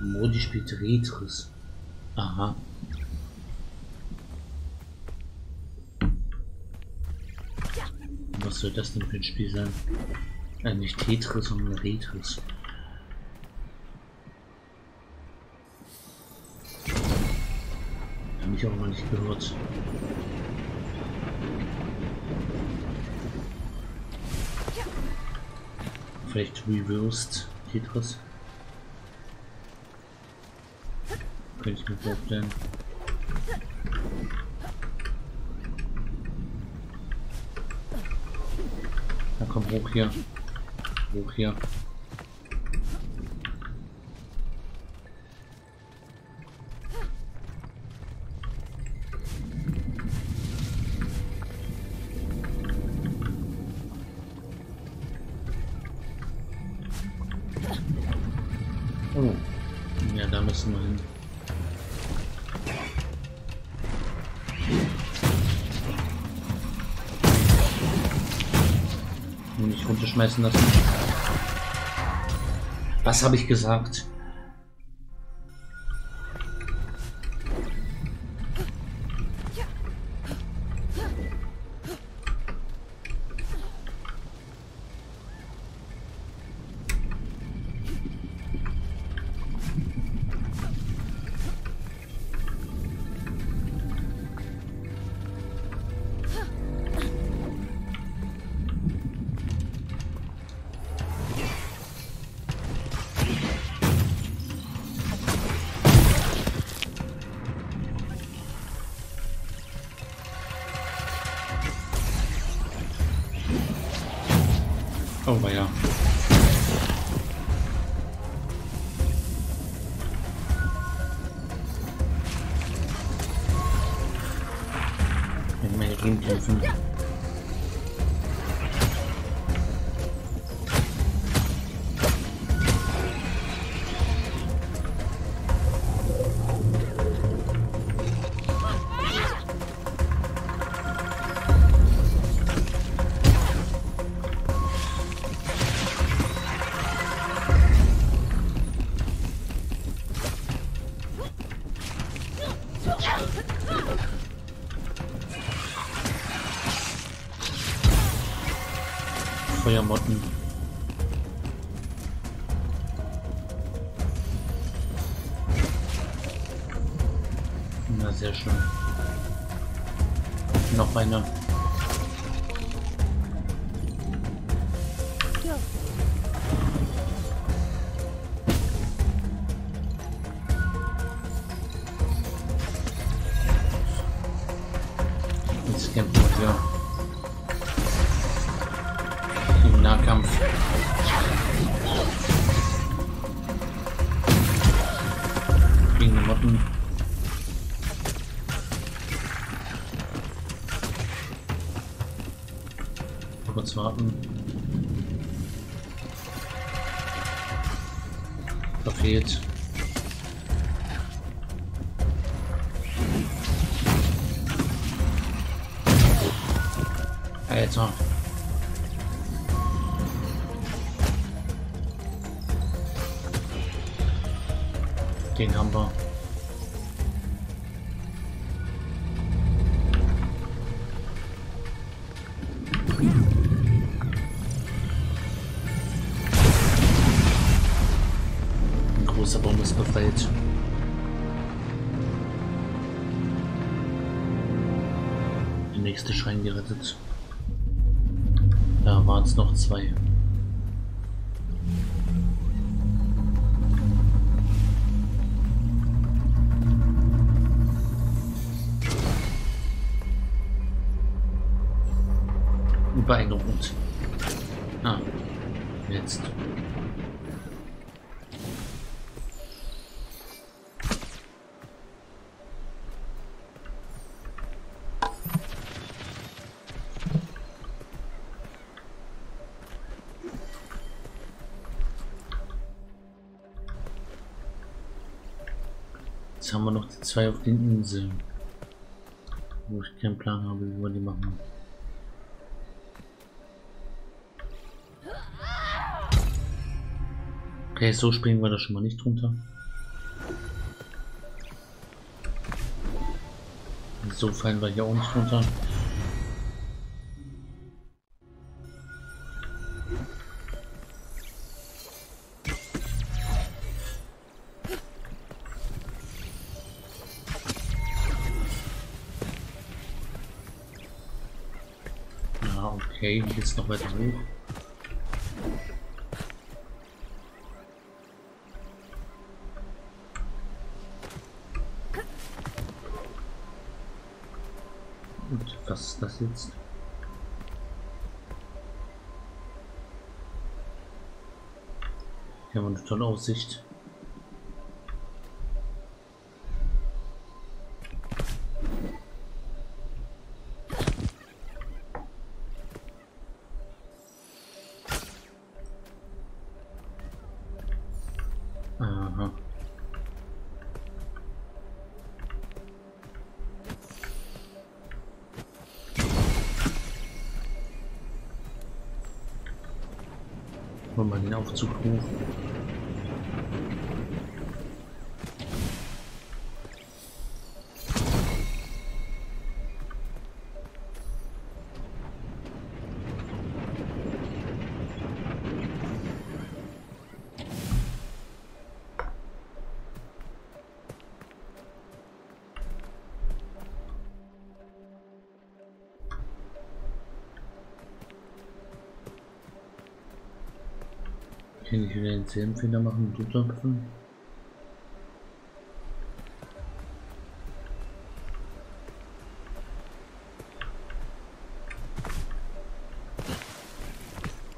Speaker 1: Modi spielt Retris. Aha. Was soll das denn für ein Spiel sein? Äh, nicht Tetris, sondern Retris. Ich auch noch nicht gehört. Vielleicht Reversed Tetris. Könnte ich mir vorstellen. Na komm, hoch hier. Hoch hier. Runterschmeißen lassen. Was habe ich gesagt? Schrein Jetzt haben wir noch die zwei auf den Inseln. Wo ich keinen Plan habe, wie wir die machen. Okay, so springen wir da schon mal nicht runter. So fallen wir hier auch nicht runter. Jetzt noch weiter hoch. Und was ist das jetzt? Hier haben wir eine tolle Aussicht. Wollen wir denselben machen und runterköpfen?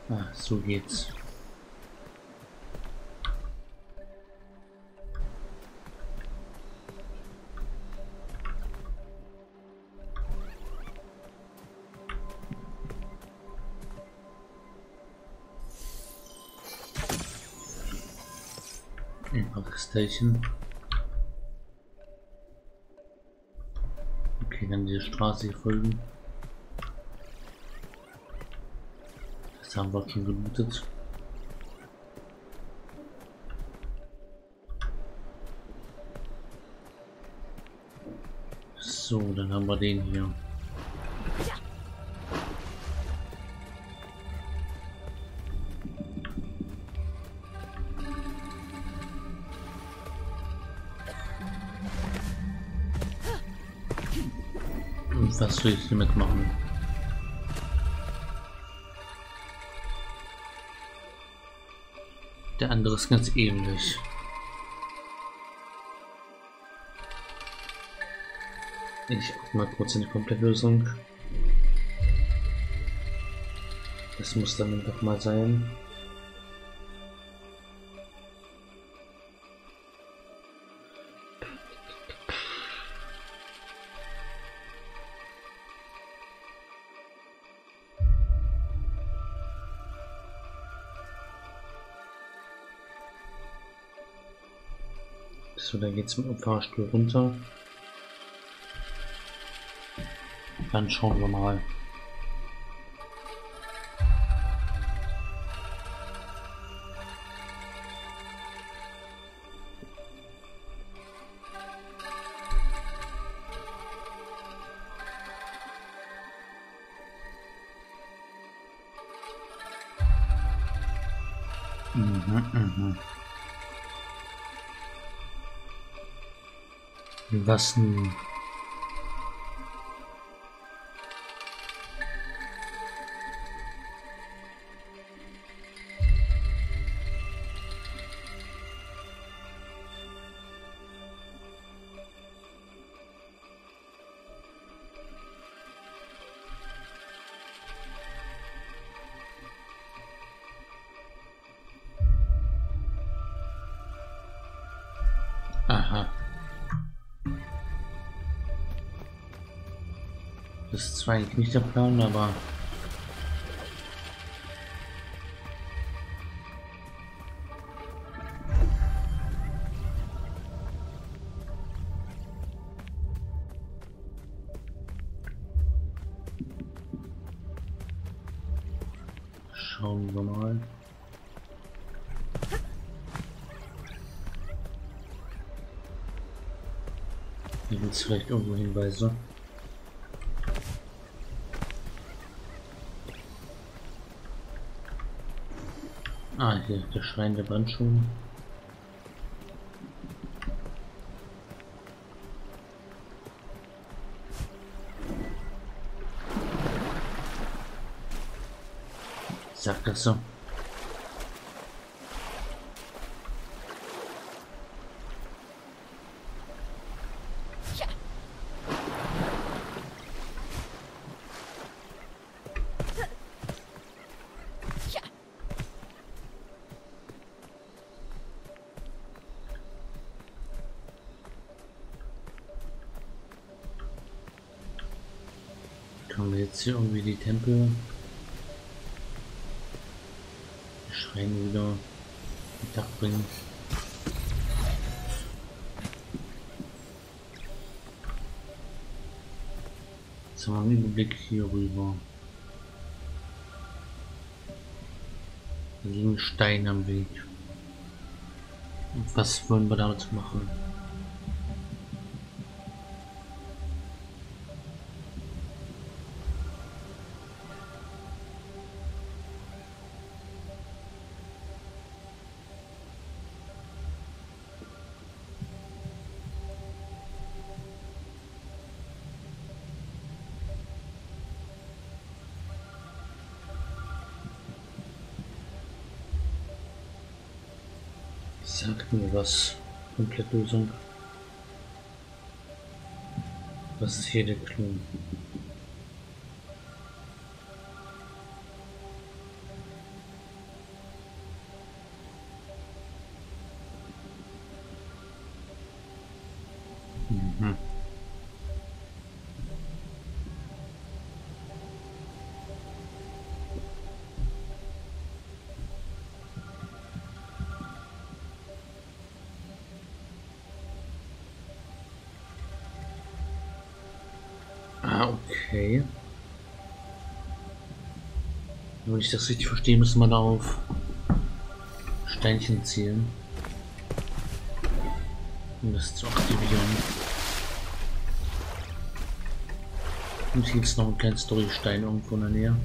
Speaker 1: Ah, so geht's. Station. Okay, dann die Straße hier folgen. Das haben wir schon gelootet. So, dann haben wir den hier. Und was soll ich damit machen? Der andere ist ganz ähnlich. Ich guck mal kurz in die Komplettlösung. Das muss dann doch mal sein. Dann geht's mit dem Fahrstuhl runter. Dann schauen wir mal. Was Das zwar eigentlich nicht der Plan, aber schauen wir mal. Hier gibt vielleicht irgendwo Hinweise. Ah, hier, der Schrein der Brandschuhen. Sag Tempel die Schreine wieder Dach bringen? Jetzt haben wir einen Überblick hier rüber. Da liegen Steine am Weg. Und was wollen wir damit machen? Was. Komplettlösung. Was ist hier der Clou? Ich das richtig verstehe, müssen wir da auf Steinchen zielen. Um das zu aktivieren. Und hier ist noch ein kleiner Storystein irgendwo in der Nähe.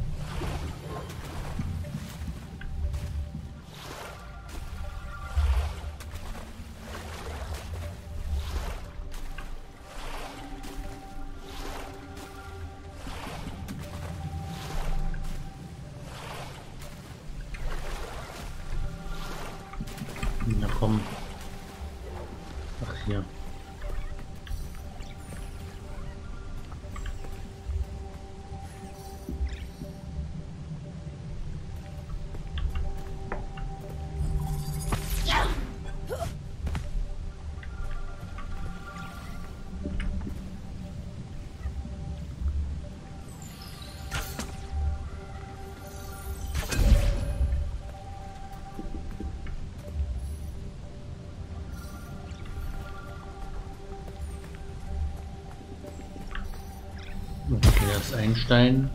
Speaker 1: Okay, da ist ein Stein.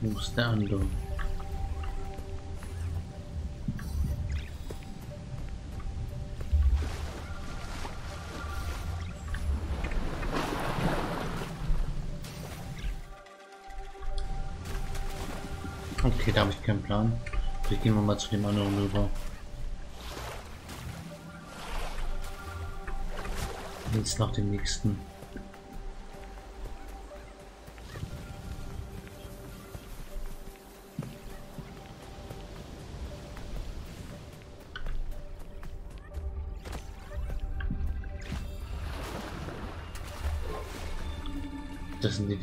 Speaker 1: Wo ist der andere? Okay, da habe ich keinen Plan. Vielleicht gehen wir mal zu dem anderen rüber. Jetzt nach dem nächsten.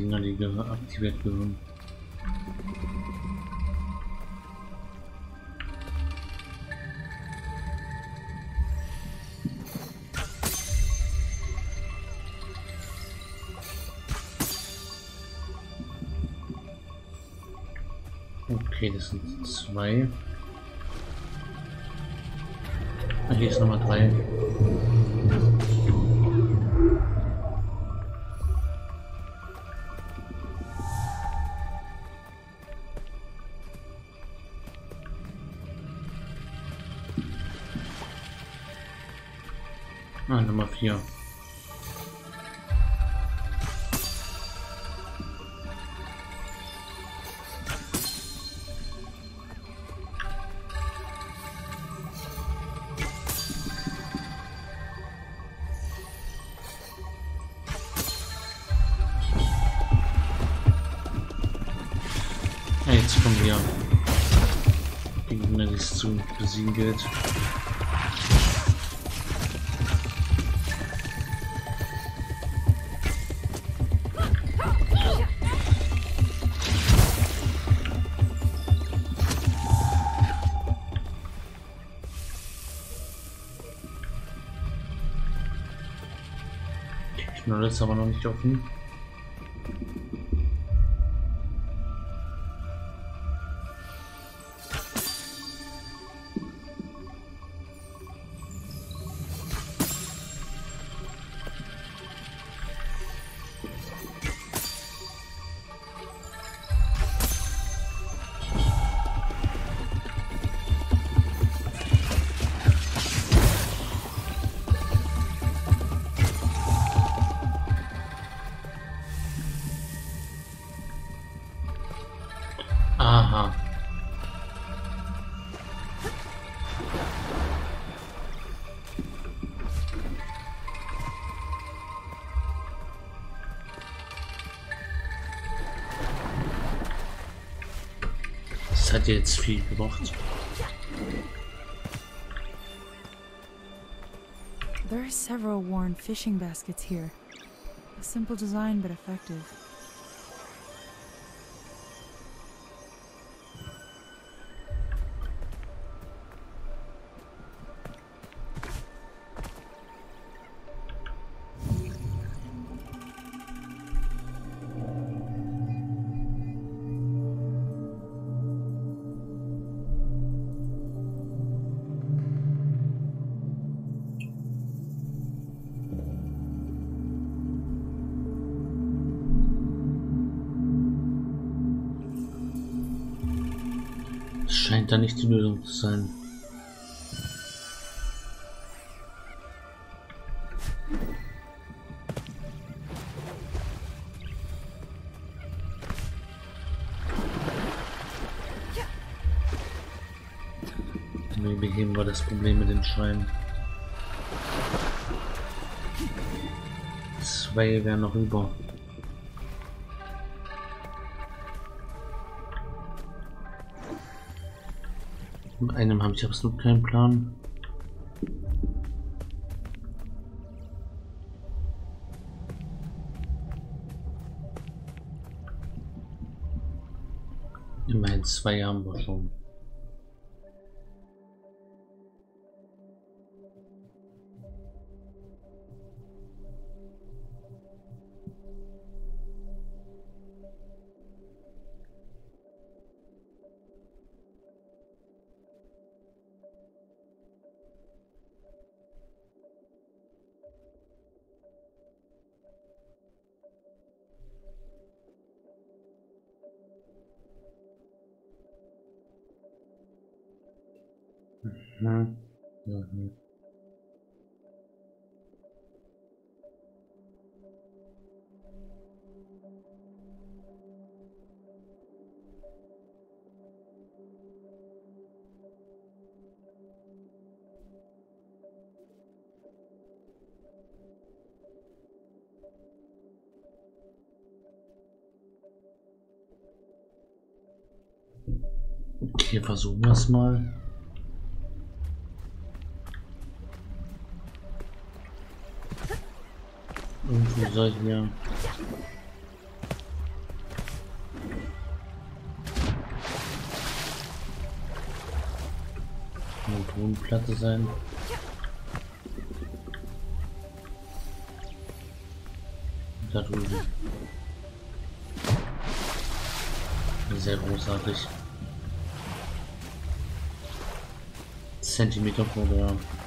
Speaker 1: Dinger, die aktiviert gehören. Okay, das sind zwei. Ah, hier ist Nummer drei. Ja, jetzt kommen wir. Gegner, die es zu besiegen gilt. Ist aber noch nicht offen. Jetzt viel.
Speaker 4: There are several worn fishing baskets here. A simple design, but effective.
Speaker 1: Das Problem mit den Schreien? Zwei wären noch über. Mit einem habe ich absolut keinen Plan. Immerhin zwei haben wir schon. Okay, versuchen wir es mal. Irgendwo hier. Eine Tonplatte sein. Da drüben. Sehr großartig. Zentimeter vor der Okay.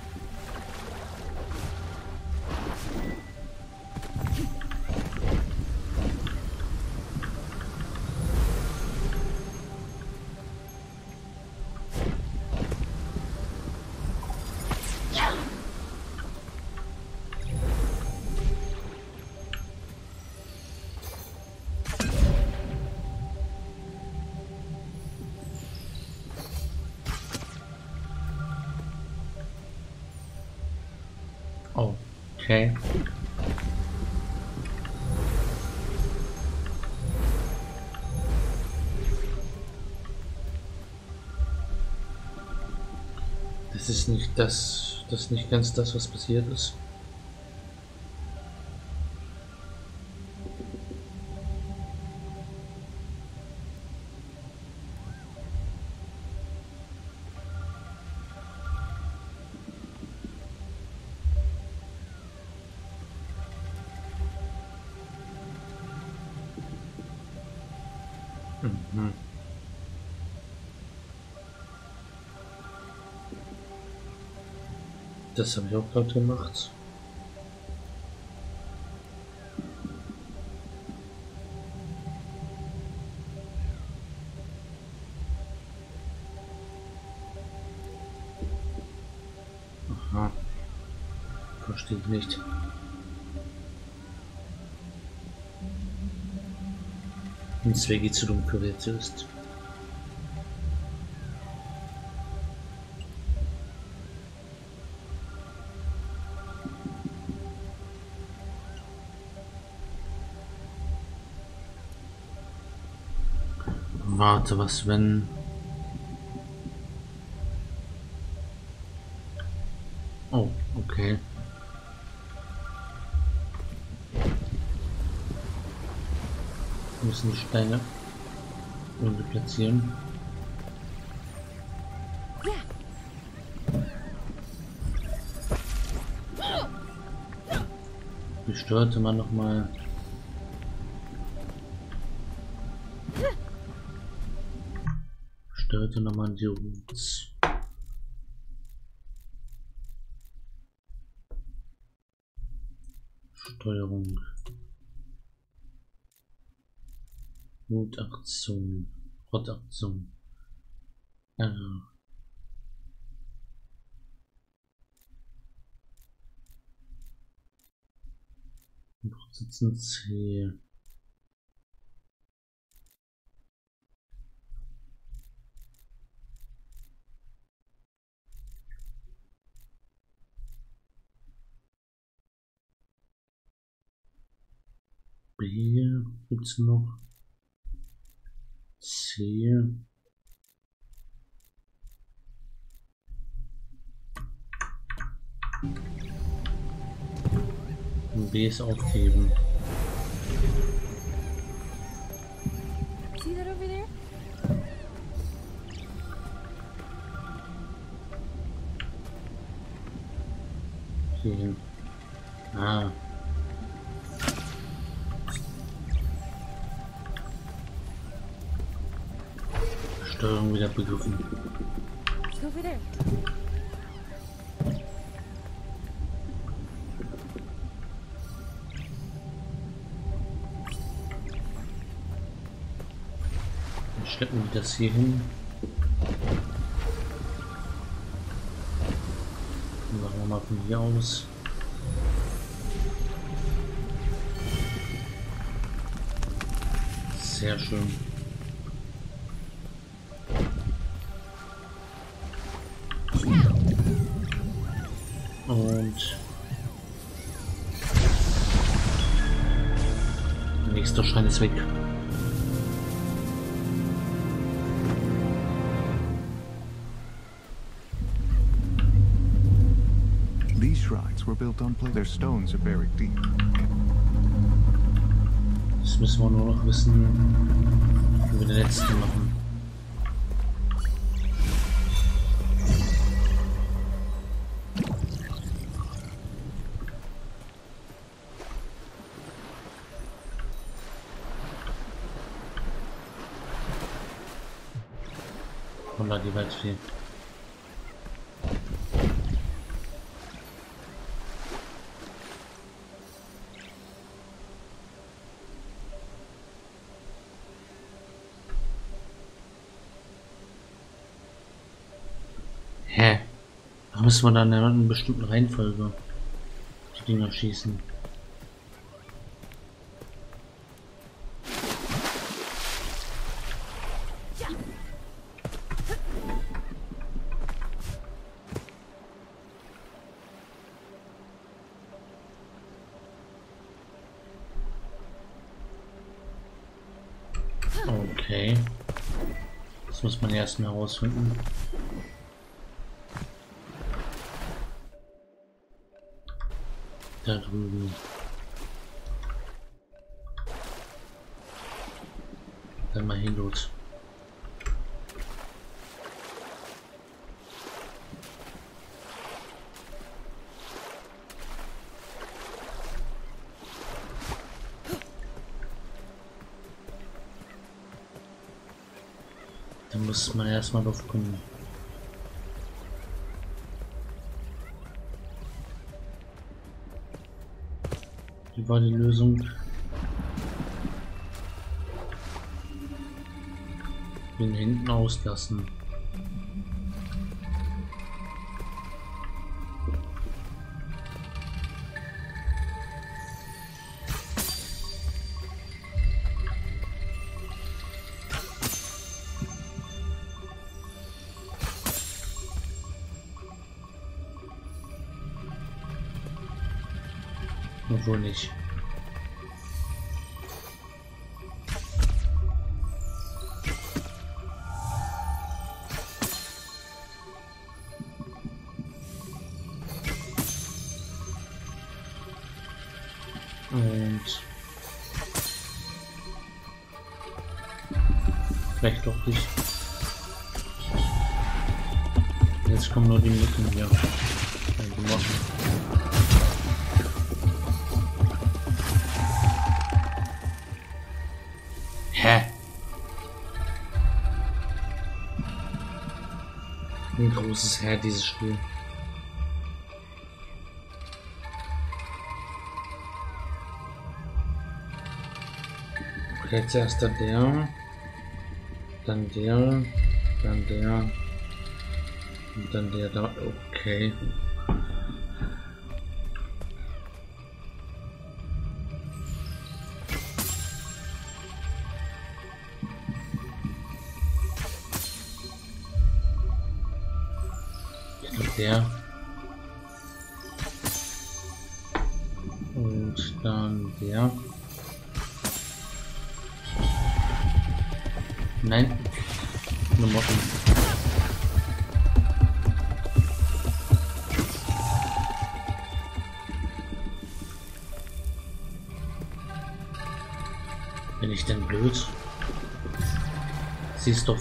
Speaker 1: Nicht das, das ist nicht ganz das, was passiert ist. Mhm. Das habe ich auch gerade gemacht. Aha. Verstehe ich nicht. Ins Wege zu dunkel ist. Warte, was wenn... Oh, okay. Wir müssen die Steine irgendwie platzieren. Wie steuerte man noch mal? Steuerte noch mal die Roots. Steuerung. Notaktion. Rotaktion. R. Sitzen C. Gibt's noch. C. B ist
Speaker 4: there?
Speaker 1: Hier. Ah. Steuerung wieder begriffen. Dann schleppen wir das hier hin. Machen wir mal von hier aus. Sehr schön. Nächster Schein ist weg.
Speaker 2: These shrines were built on their stones are buried deep.
Speaker 1: Jetzt müssen wir nur noch wissen, wie wir den letzten machen. Weit viel. Hä? Da müssen wir dann in einer bestimmten Reihenfolge die Dinger schießen. Mal herausfinden. Da drüben. Dann mal hin los. Da muss man erstmal drauf kommen. Wie war die Lösung? Den hinten auslassen. Village Ein großes Herr, dieses Spiel. Jetzt erst der, dann der, dann der, und dann der da. Okay.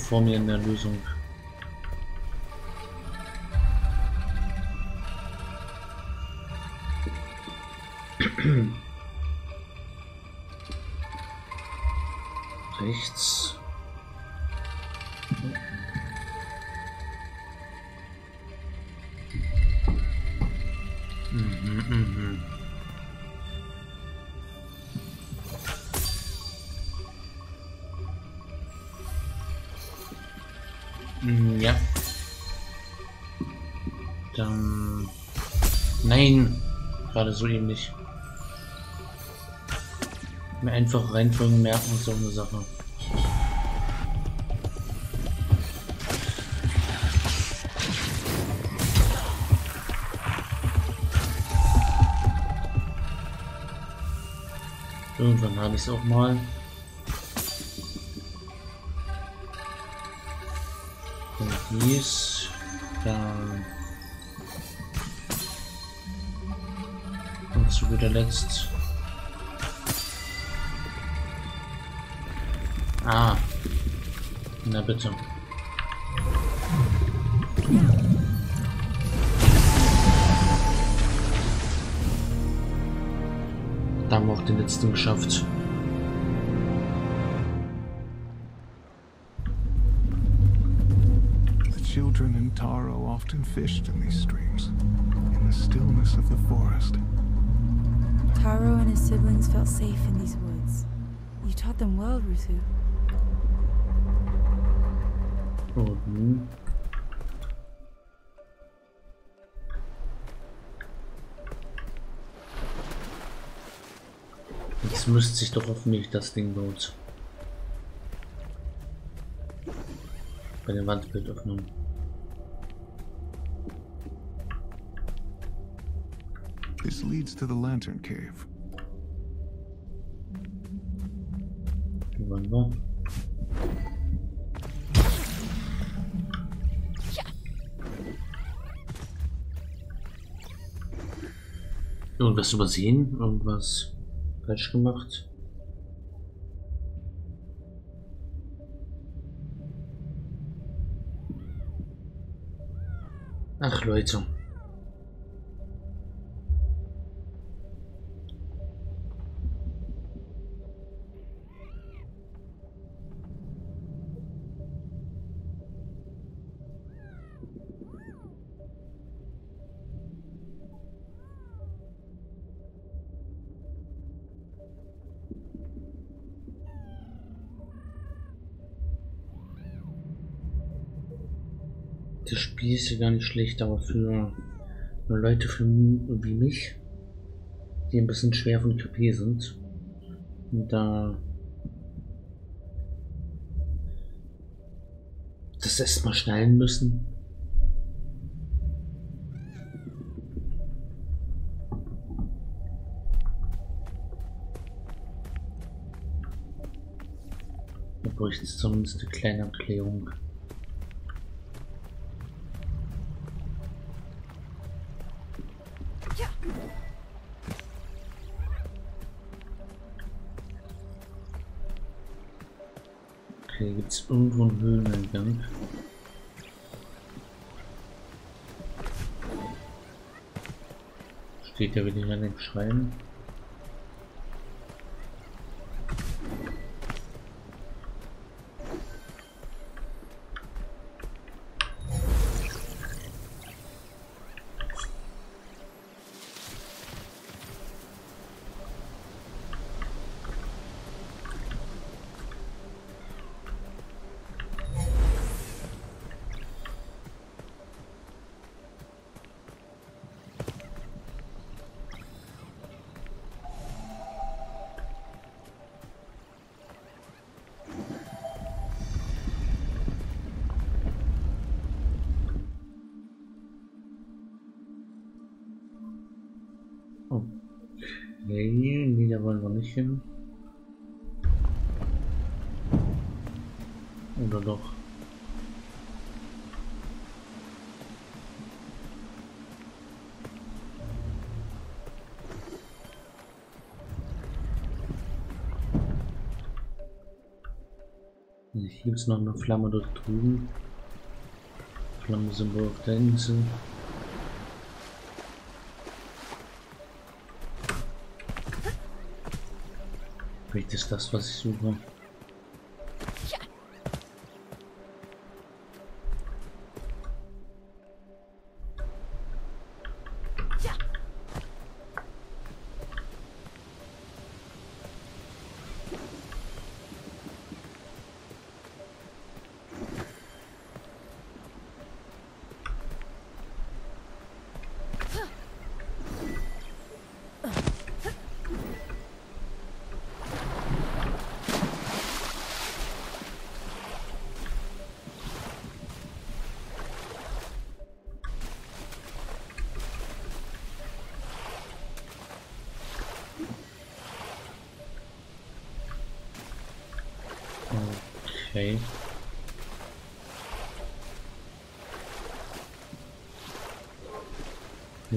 Speaker 1: Vor mir in der Lösung. So ähnlich. Mir einfach reinfolgen merken ist so eine Sache. Irgendwann habe ich es auch mal. Letzt. Ah, na bitte. Da haben wir auch den letzten geschafft.
Speaker 2: The children in Taro often fished in these streams, in the stillness of the forest.
Speaker 4: Taro and his siblings felt safe in these woods. You taught them well, Ruthu.
Speaker 1: Und mhm. Jetzt müsste sich doch hoffentlich das Ding lohnt. Bei der Wandbildöffnung.
Speaker 2: Leads to the Lantern Cave.
Speaker 1: Irgendwas übersehen? Irgendwas falsch gemacht? Ach Leute. Das Spiel ist ja gar nicht schlecht, aber für Leute für, wie mich, die ein bisschen schwer von KP sind, und da das erstmal schnallen müssen. Da bräuchte es zumindest eine kleine Erklärung. Es irgendwo einen Höhleneingang? Steht ja wieder an dem Schrein. Gibt es noch eine Flamme dort drüben. Flamme sind wohl auf der Insel. Vielleicht ist das, was ich suche.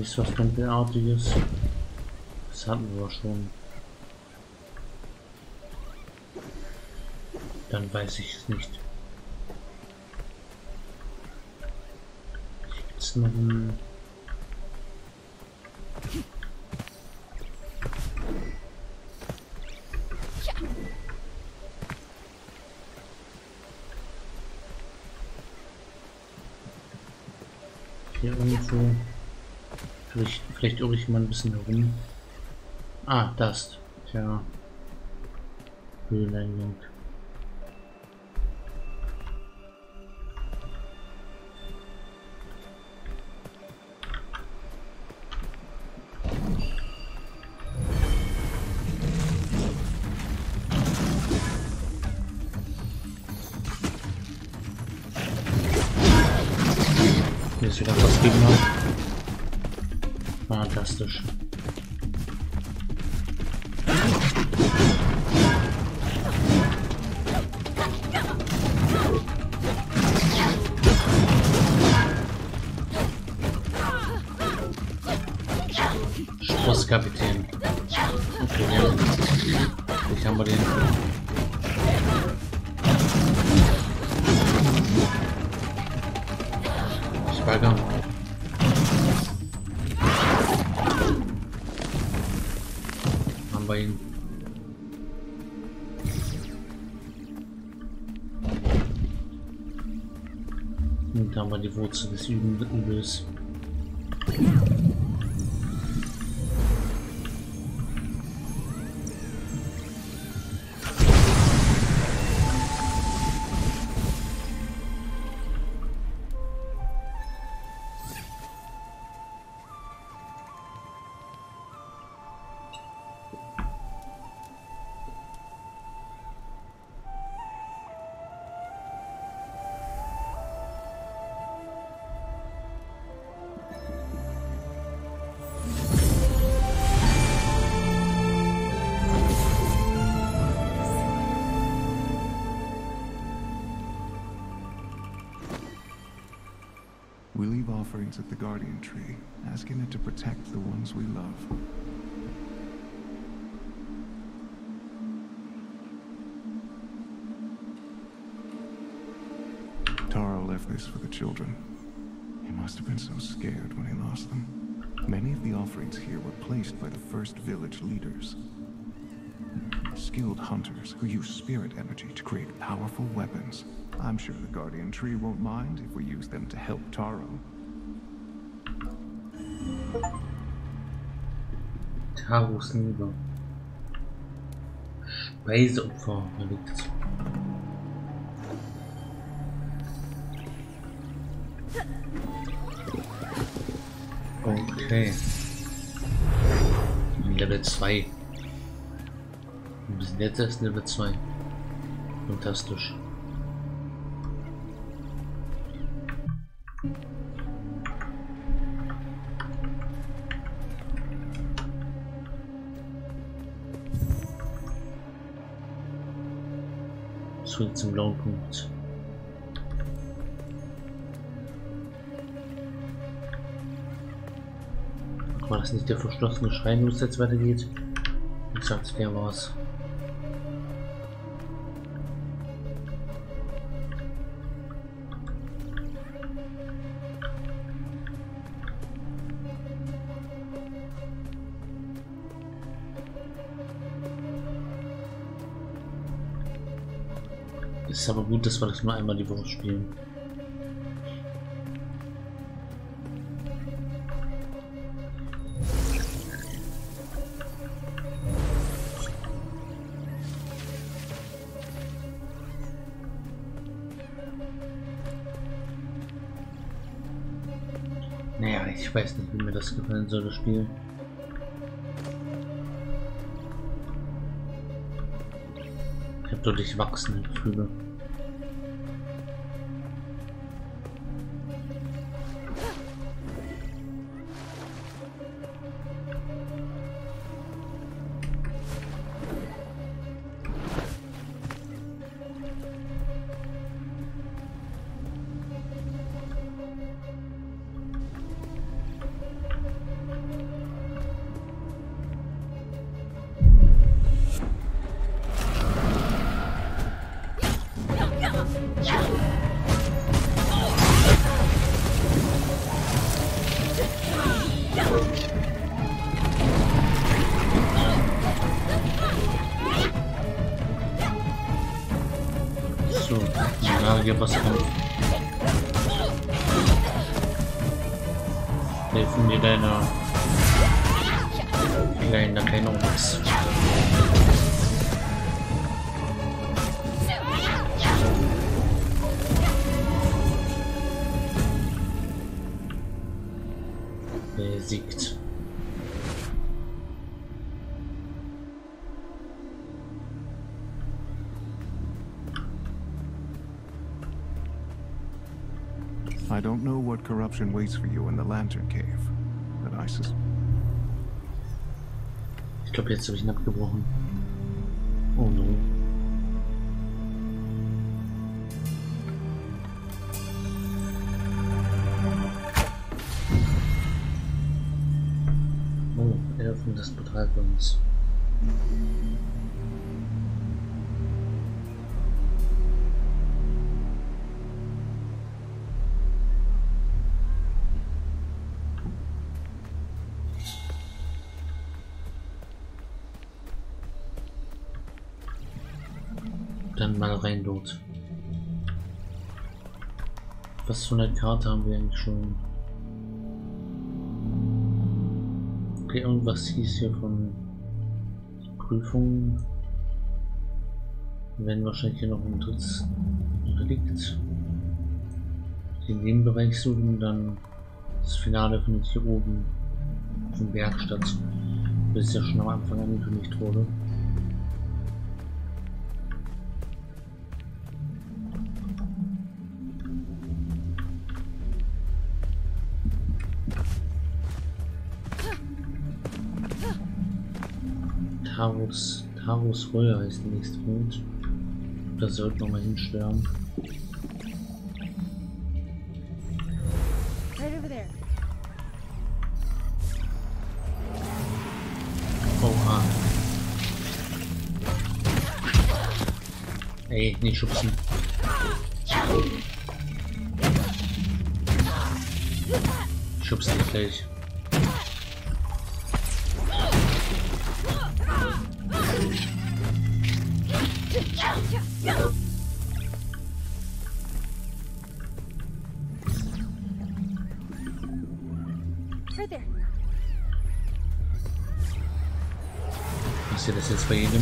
Speaker 1: Nicht was Dunkelartiges. Das hatten wir schon. Dann weiß ich es nicht. Gibt's noch ein mal ein bisschen herum. Ah, das. Tja. Höhleneingang. Und da
Speaker 2: offerings at the Guardian Tree, asking it to protect the ones we love. Taro left this for the children. He must have been so scared when he lost them. Many of the offerings here were placed by the first village leaders. Skilled hunters who use spirit energy to create powerful weapons. I'm sure the Guardian Tree won't mind if we use them to help Taro.
Speaker 1: Taros Nieder. Speiseopfer liegt. Okay. Level 2. Bis jetzt ist Level 2. Fantastisch. Zum blauen Punkt. War das nicht der verschlossene Schrein, wo es jetzt weitergeht? Ich sag's, der war's. Aber gut, dass wir das nur einmal die Woche spielen. Naja, ich weiß nicht, wie mir das gefallen soll, das Spiel. Ich habe deutlich wachsende Gefühle.
Speaker 2: Corruption waits for you in the Lantern Cave, sus-
Speaker 1: Ich glaube, jetzt habe ich ihn abgebrochen. Mal rein dort. Was für eine Karte haben wir eigentlich schon? Okay, irgendwas hieß hier von Prüfungen. Wir werden wahrscheinlich hier noch ein drittes Relikt den Nebenbereich suchen, dann das Finale findet hier oben auf dem Berg statt. Das ja schon am Anfang angekündigt wurde. Taros, Taros Feuer heißt der nächste Punkt. Da sollten wir mal
Speaker 4: there.
Speaker 1: Oha. Ey, nicht schubsen. Schubsen dich gleich. Passiert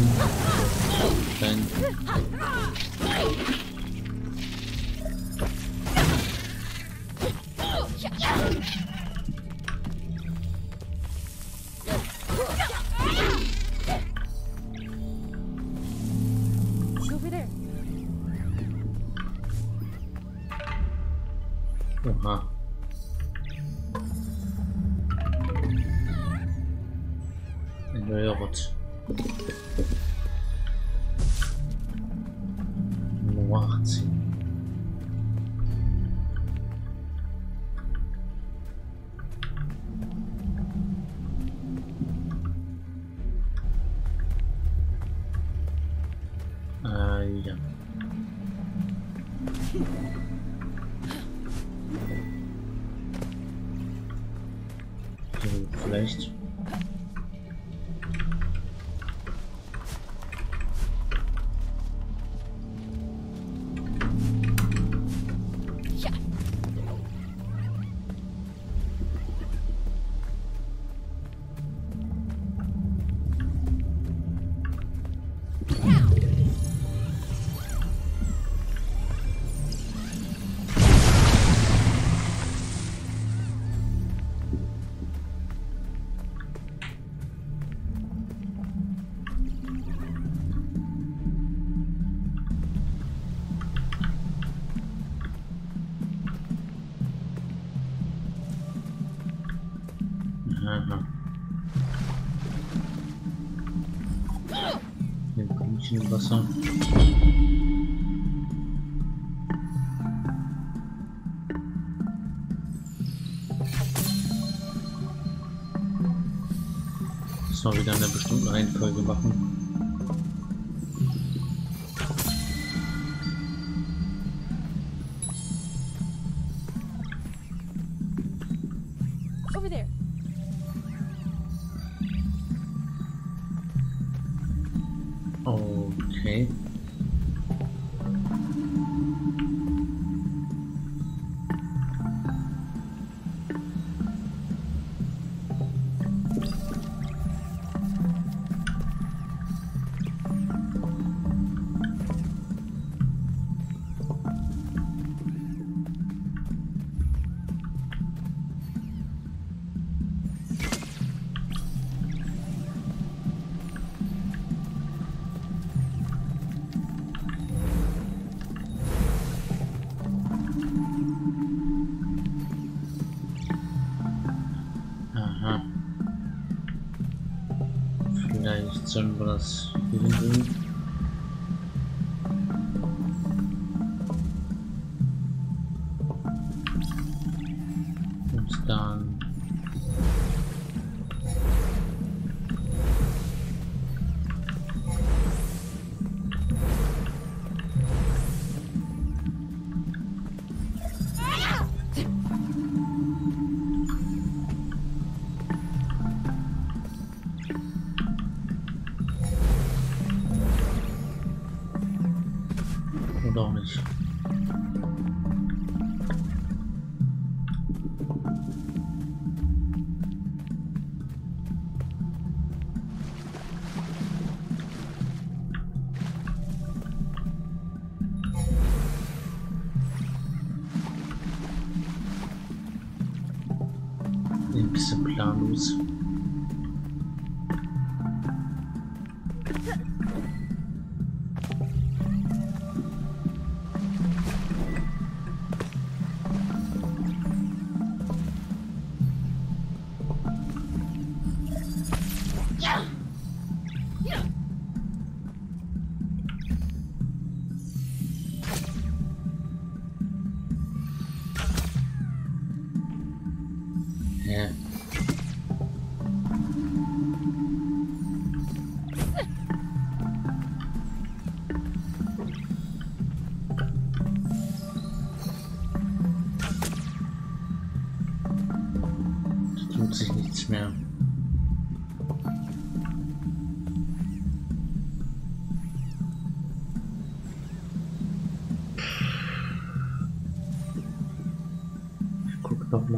Speaker 1: Im Wasser. Wir wieder in einer bestimmten Reihenfolge machen.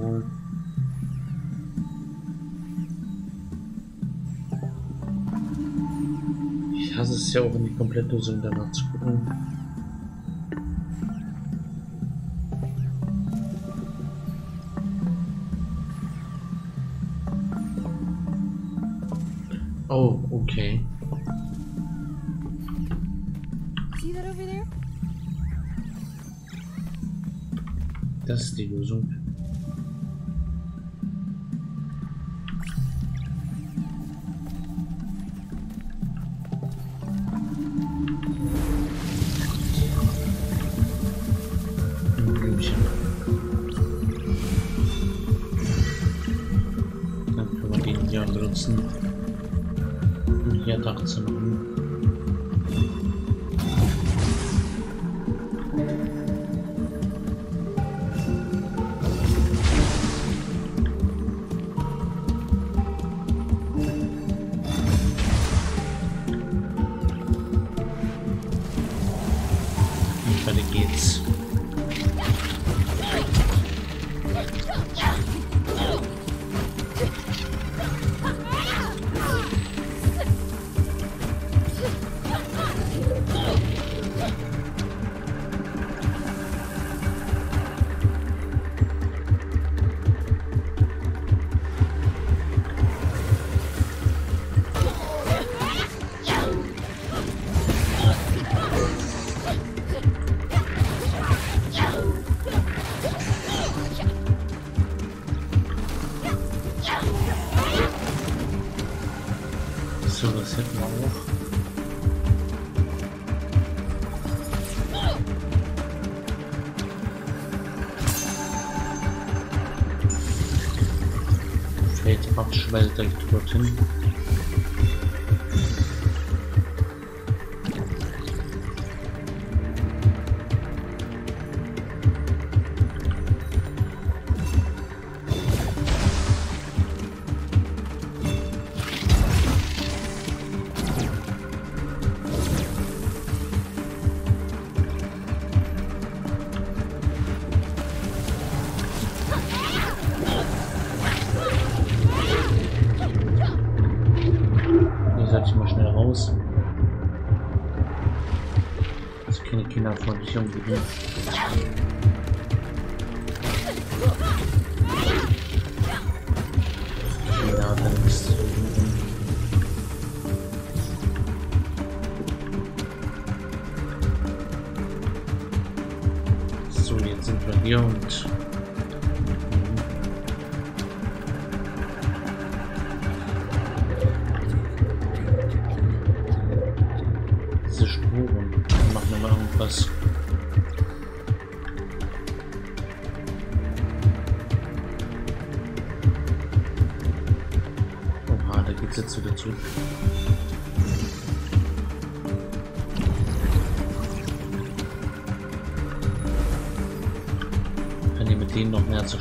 Speaker 1: mal. Ich hasse es ja auch in die Komplettlösung danach zu gucken. Oh, okay. Das ist die Lösung.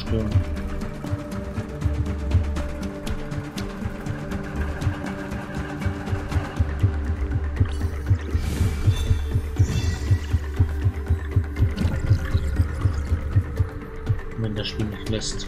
Speaker 1: Zerstören? wenn das Spiel nicht lässt.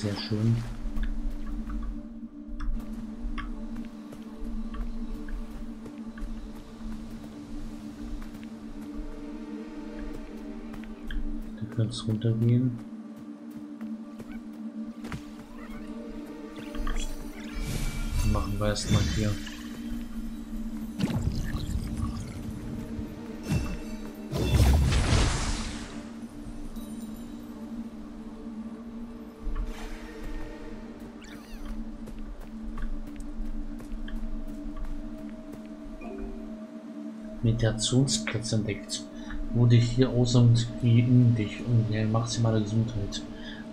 Speaker 1: Sehr schön. Da kann es runtergehen. Machen wir erstmal hier. Meditationsplatz entdeckt. Wurde hier außer und wie in dich und die maximale Gesundheit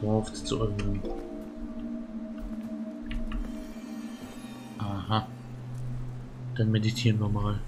Speaker 1: worauf zu erhöhen. Aha. Dann meditieren wir mal.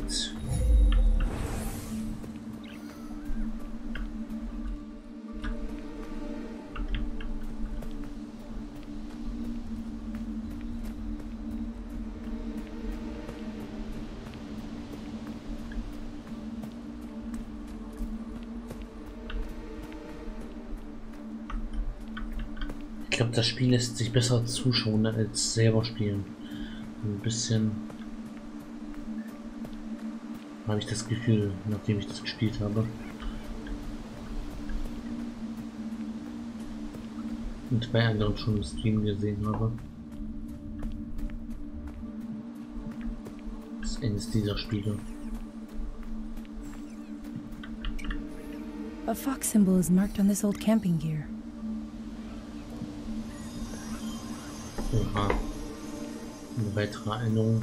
Speaker 1: Geht's. Ich glaube, das Spiel lässt sich besser zuschauen als selber spielen. Ein bisschen habe ich das Gefühl, nachdem ich das gespielt habe. Und bei anderen schon im Stream gesehen habe. eines dieser Spiele.
Speaker 4: A fox symbol is marked on this old camping gear.
Speaker 1: Oha. Eine weitere Erinnerung.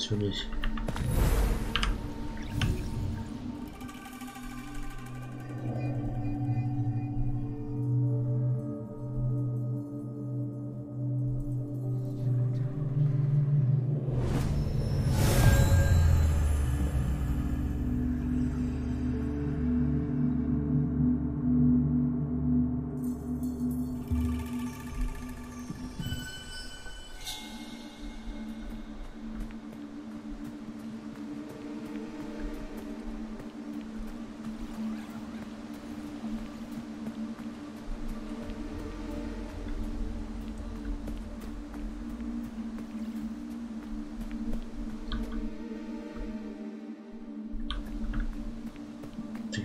Speaker 1: Natürlich.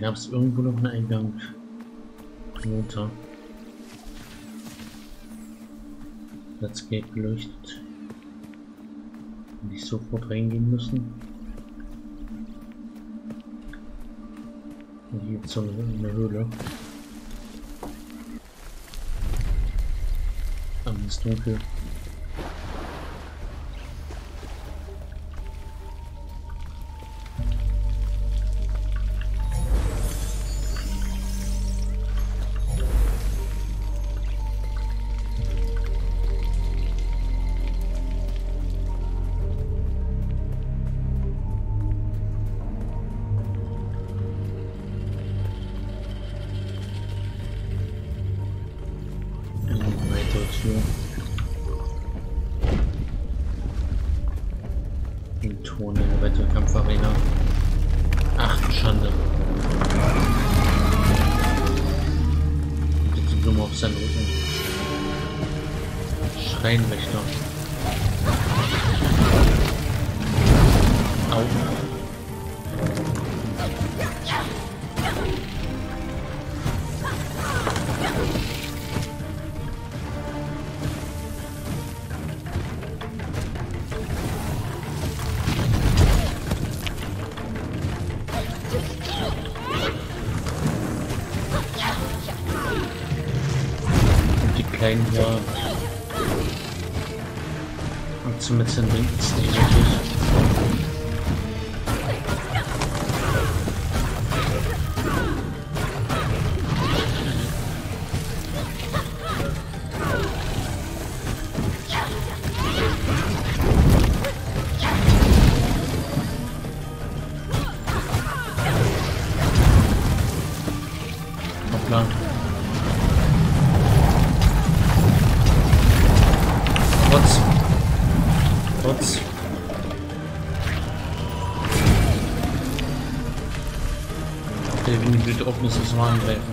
Speaker 1: Gab es irgendwo noch einen Eingang runter. Das Gate beleuchtet. Nicht sofort reingehen müssen. Hier gibt es eine Höhle. Aber es ist dunkel. Kleinen hier. Und zum Metzeln bringt es wird auch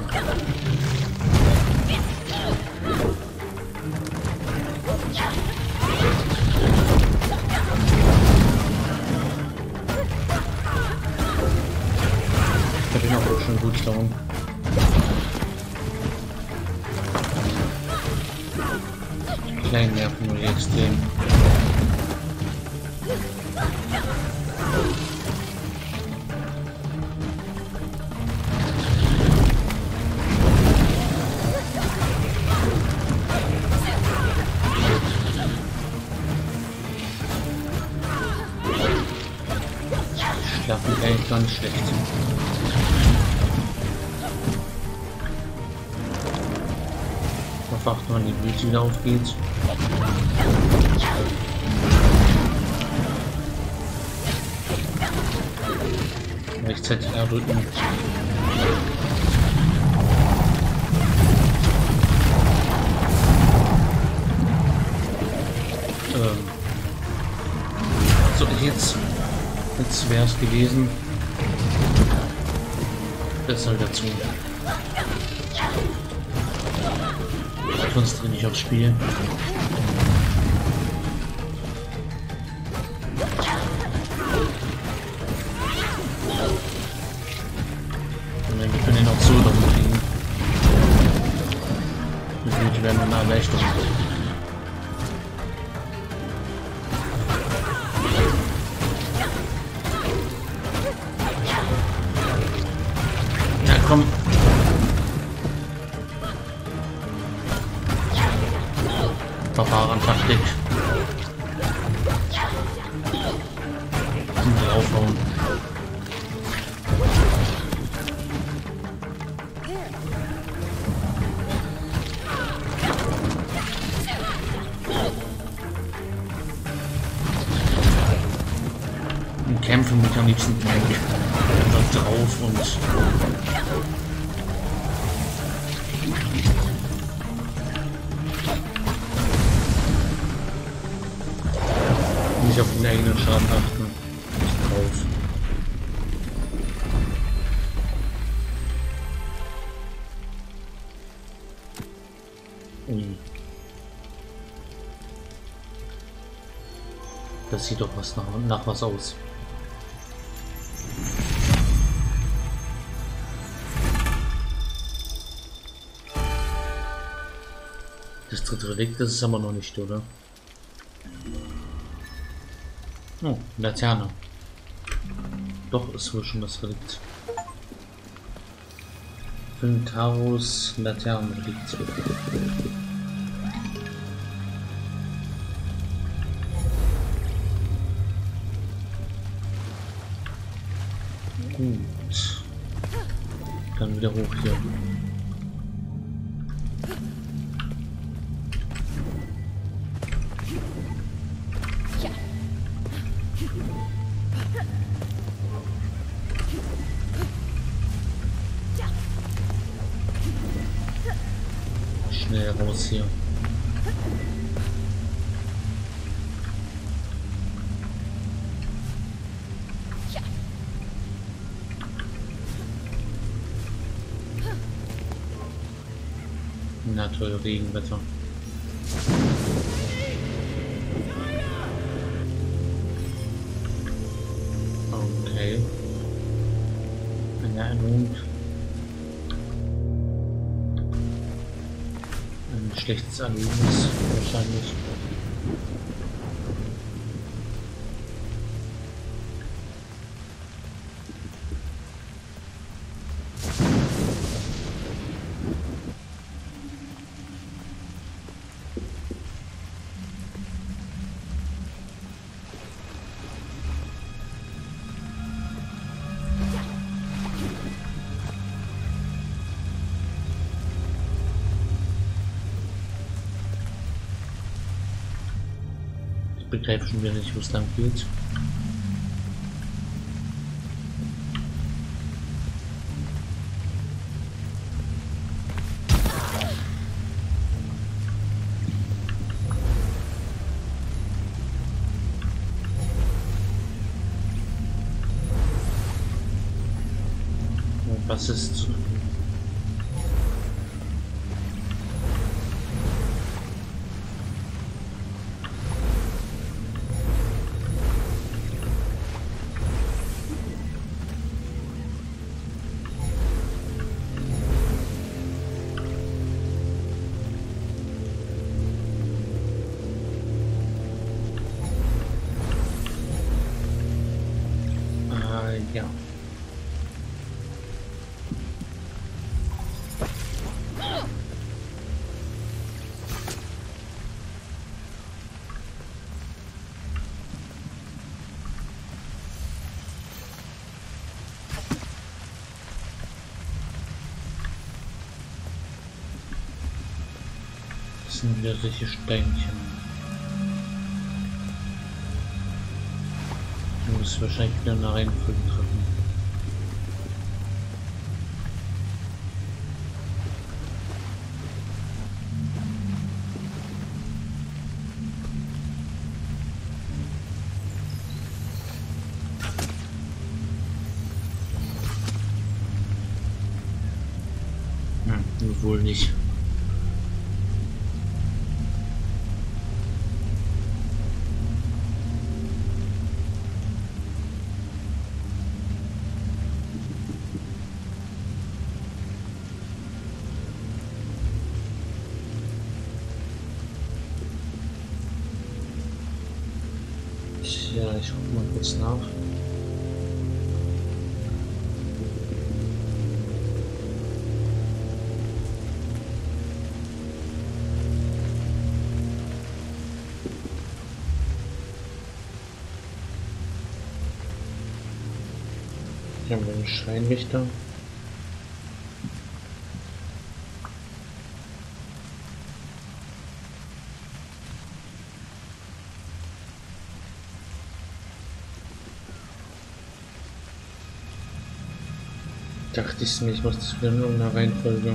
Speaker 1: schlecht. Verfacht, wann die Blüte wieder aufgeht. Rechtzeitig erdrücken. Ähm. So, jetzt. Jetzt wäre es gewesen. Das soll dazu. Konzentriere mich aufs Spiel. Was nach, nach was aus. Das dritte Relikt, das ist aber noch nicht, oder? Oh, Laterne. Doch, ist wohl schon das Relikt. Fintarus Laternenrelikt. alunos begreife schon wieder nicht, wo es lang geht. Was ist wieder solche Steinchen. Du musst wahrscheinlich wieder eine Reihenfolge treffen. Einen Scheinrichter. Dachte ich mir, ich muss das wieder in der Reihenfolge.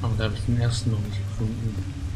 Speaker 1: Aber da habe ich den ersten noch nicht gefunden.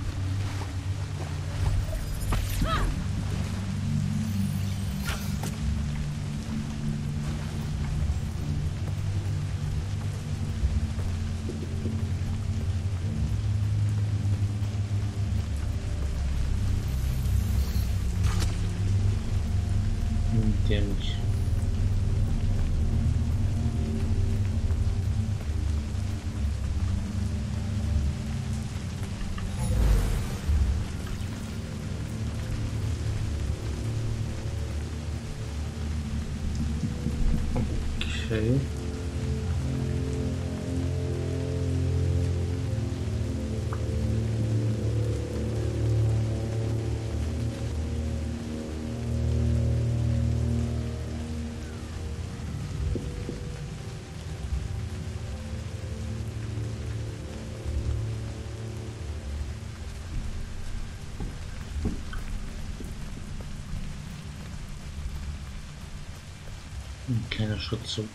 Speaker 1: Schritt zurück.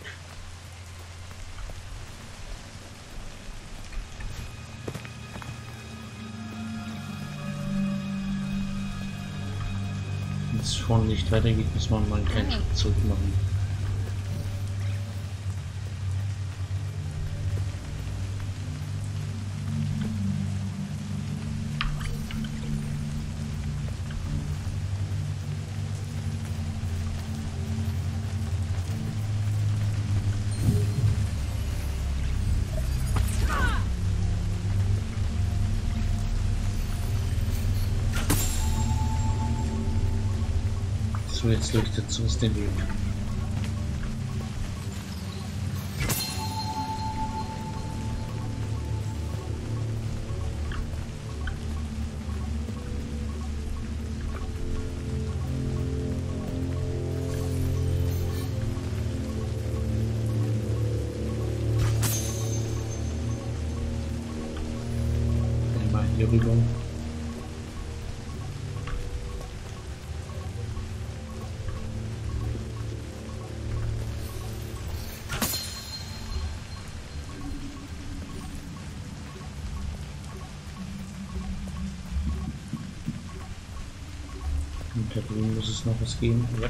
Speaker 1: Wenn es vorne nicht weitergeht, muss man mal einen kleinen Schritt zurück machen. Jetzt leuchtet uns den Weg. Da drüben muss es noch was geben. Ja.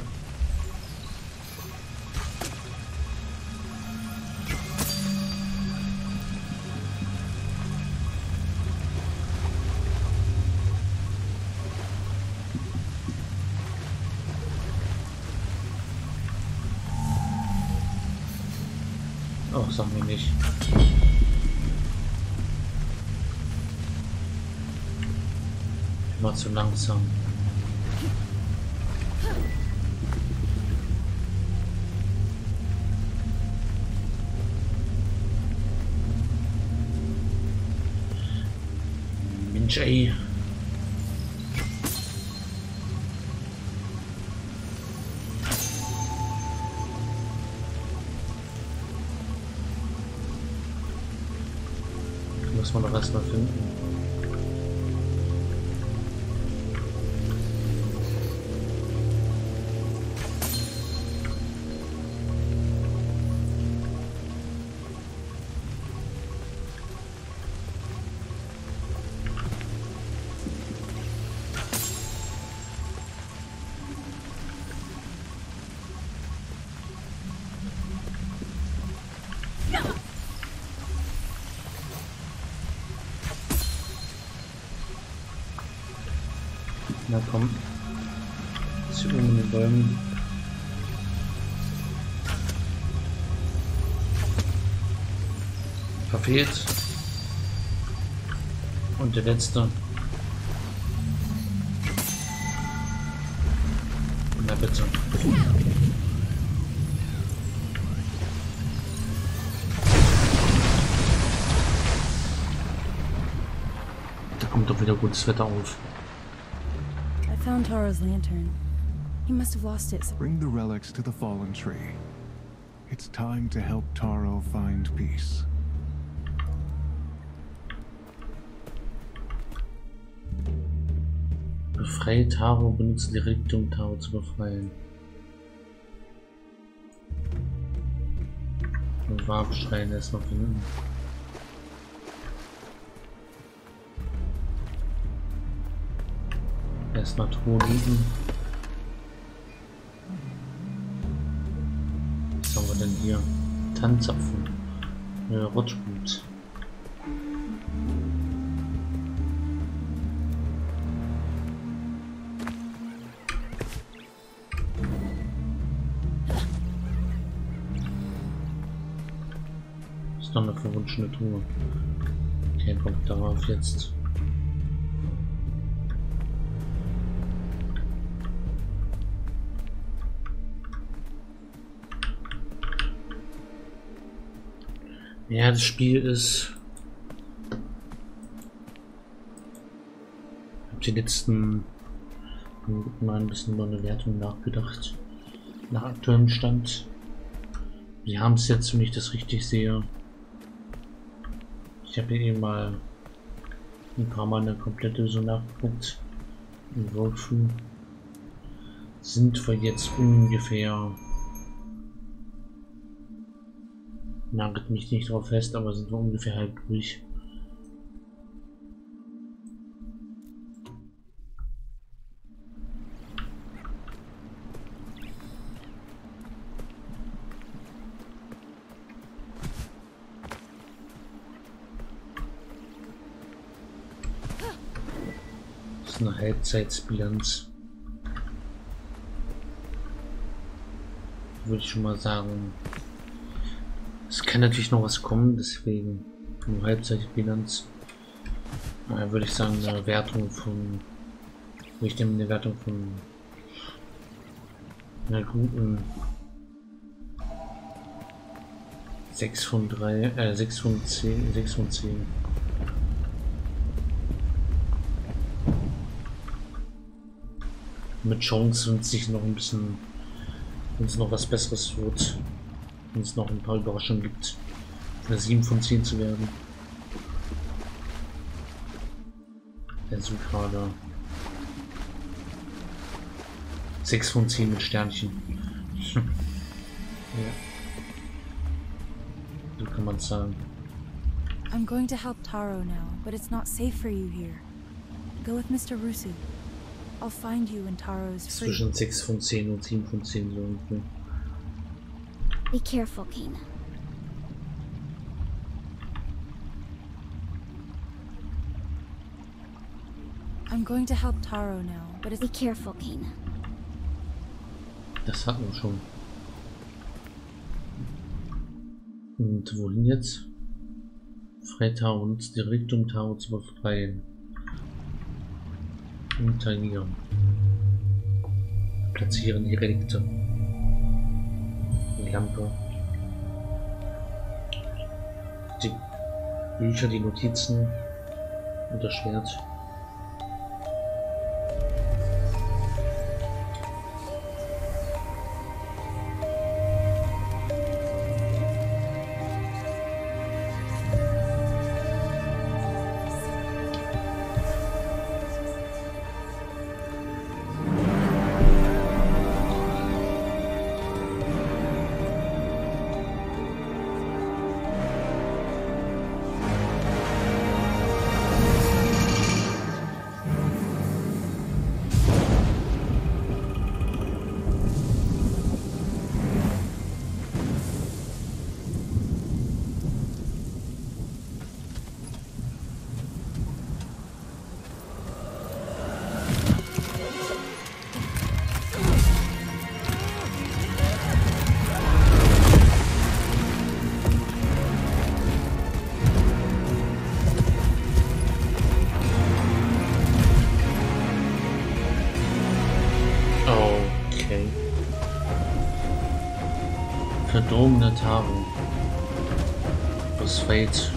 Speaker 1: Oh, sag mir nicht. Immer zu langsam. Ey. Muss man doch erstmal finden. Und der letzte. Na bitte. Da kommt doch wieder gutes Wetter auf.
Speaker 4: I found Tara's lantern. He must have lost it.
Speaker 2: Bring the relics to the fallen tree. It's time to help Taro find peace.
Speaker 1: Befreie Taro, benutze die Relikte, um Taro zu befreien. Und Warpstein erstmal finden. Erstmal Truhe liegen. Was haben wir denn hier? Tanzapfen. Ja, verwunschene Truhe. Kein Bock darauf jetzt. Ja, das Spiel ist. Ich habe die letzten mal ein bisschen über eine Wertung nachgedacht. Nach aktuellem Stand. Wir haben es jetzt, wenn ich das richtig sehe. Ich habe hier eben mal ein paar Mal eine komplette so nachgeguckt. In Walkthrough sind wir jetzt ungefähr nagelt mich nicht drauf fest, aber sind wir ungefähr halb durch. Halbzeitsbilanz. Würde ich schon mal sagen. Es kann natürlich noch was kommen, deswegen eine Halbzeitbilanz. Äh, würde ich sagen, eine Wertung von. Ich nehme eine Wertung von einer guten 6 von 3, äh, 6 von 10, 6 von 10. Mit Chance, wenn es sich noch ein bisschen, wenn es noch was Besseres wird, wenn es noch ein paar Überraschungen gibt, eine 7 von 10 zu werden. Der so gerade 6 von 10 mit Sternchen. ja. So kann man sagen.
Speaker 4: I'm going to help Taro now, but it's not safe for you here. Go with Mr. Rusu.
Speaker 1: Zwischen 6 von 10 und 7 von 10 so ungefähr.
Speaker 11: Be careful, Kana.
Speaker 4: I'm going to help Taro now, but it's
Speaker 11: Be careful, Kana.
Speaker 1: Das hatten wir schon. Und wohin jetzt? Freitag und die Richtung Tau zu befreien. Integrieren. Platzieren die Relikte. Die Lampe. Die Bücher, die Notizen und das Schwert. feitos.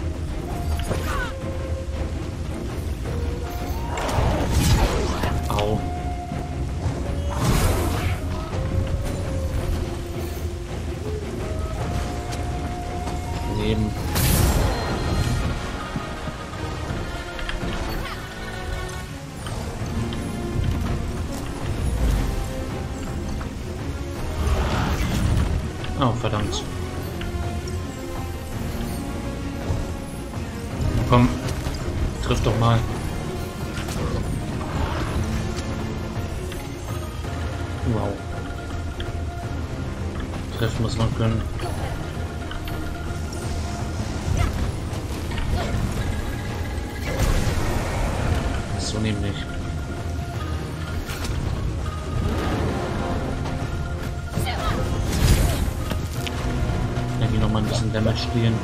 Speaker 1: the end.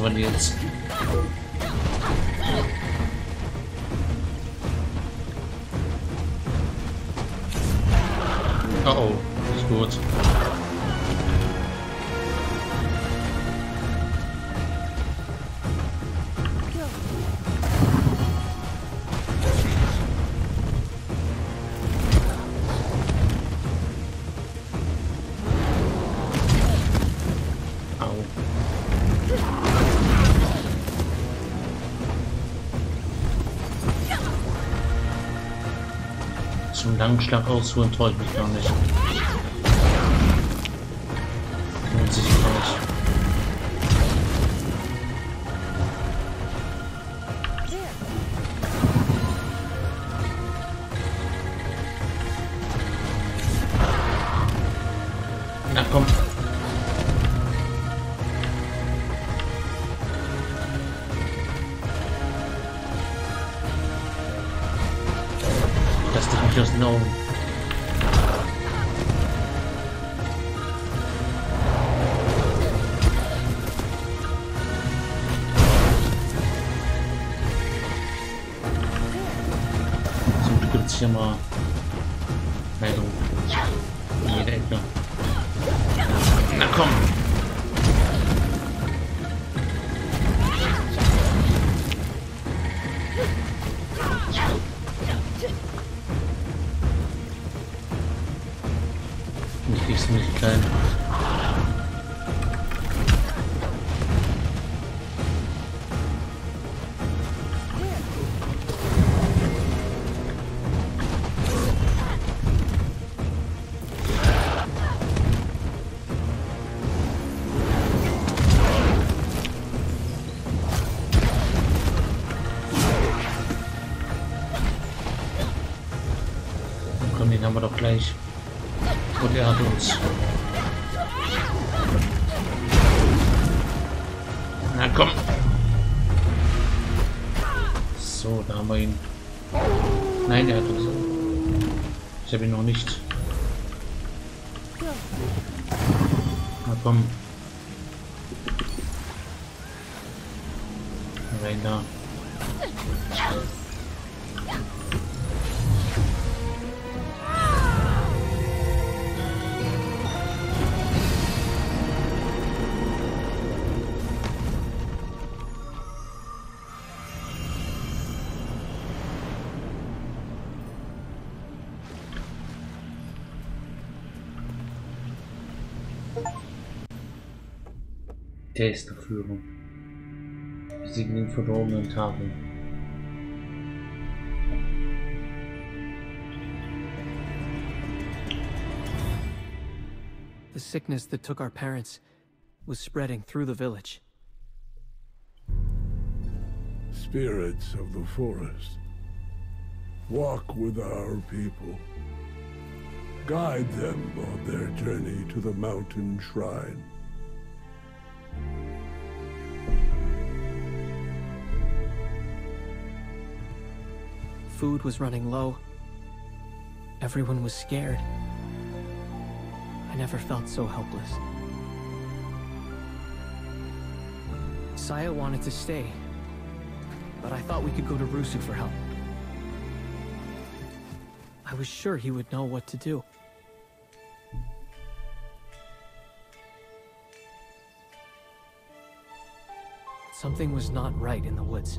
Speaker 1: when audience langen Schlag ausholen, traue ich mich noch nicht. soon as you can. Orchesterführung.
Speaker 12: The sickness that took our parents was spreading through the village.
Speaker 13: Spirits of the forest, walk with our people. Guide them on their journey to the mountain shrine.
Speaker 12: Food was running low. Everyone was scared. I never felt so helpless. Saya wanted to stay, but I thought we could go to Rusu for help. I was sure he would know what to do. Something was not right in the woods.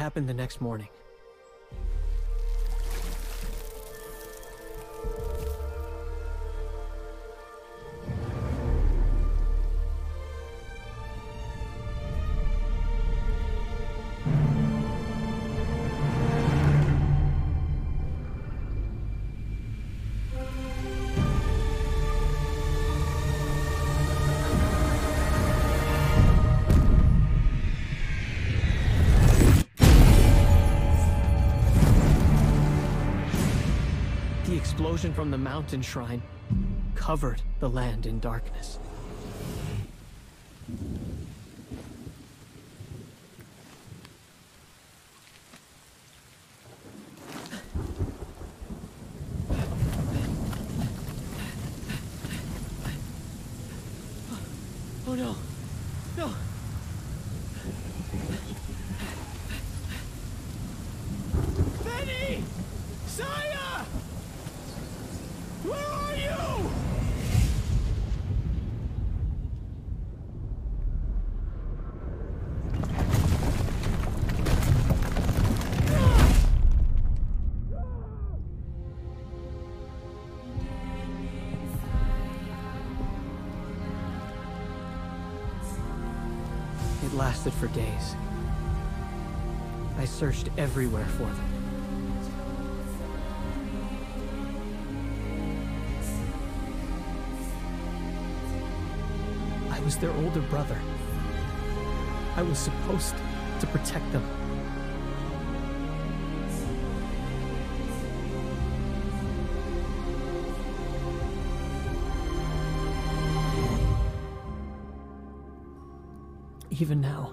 Speaker 12: Happened the next morning. Explosion from the mountain shrine covered the land in darkness. Everywhere for them. I was their older brother. I was supposed to protect them. Even now,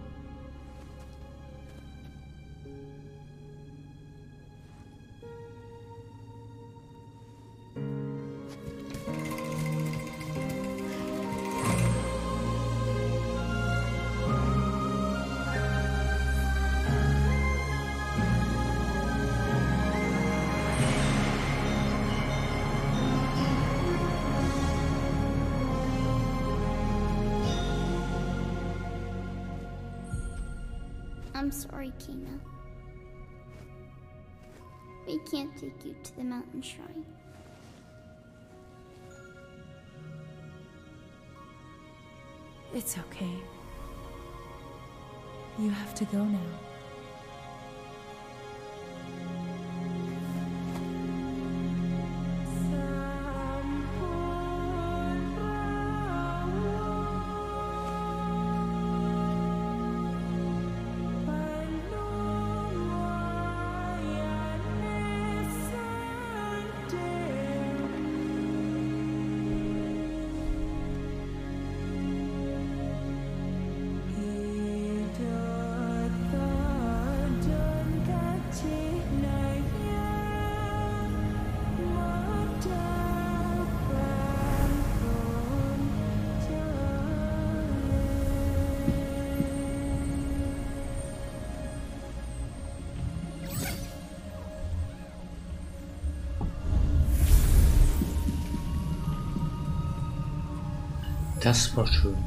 Speaker 11: Kina. We can't take you to the mountain shrine.
Speaker 4: It's okay. You have to go now.
Speaker 1: Das war schön.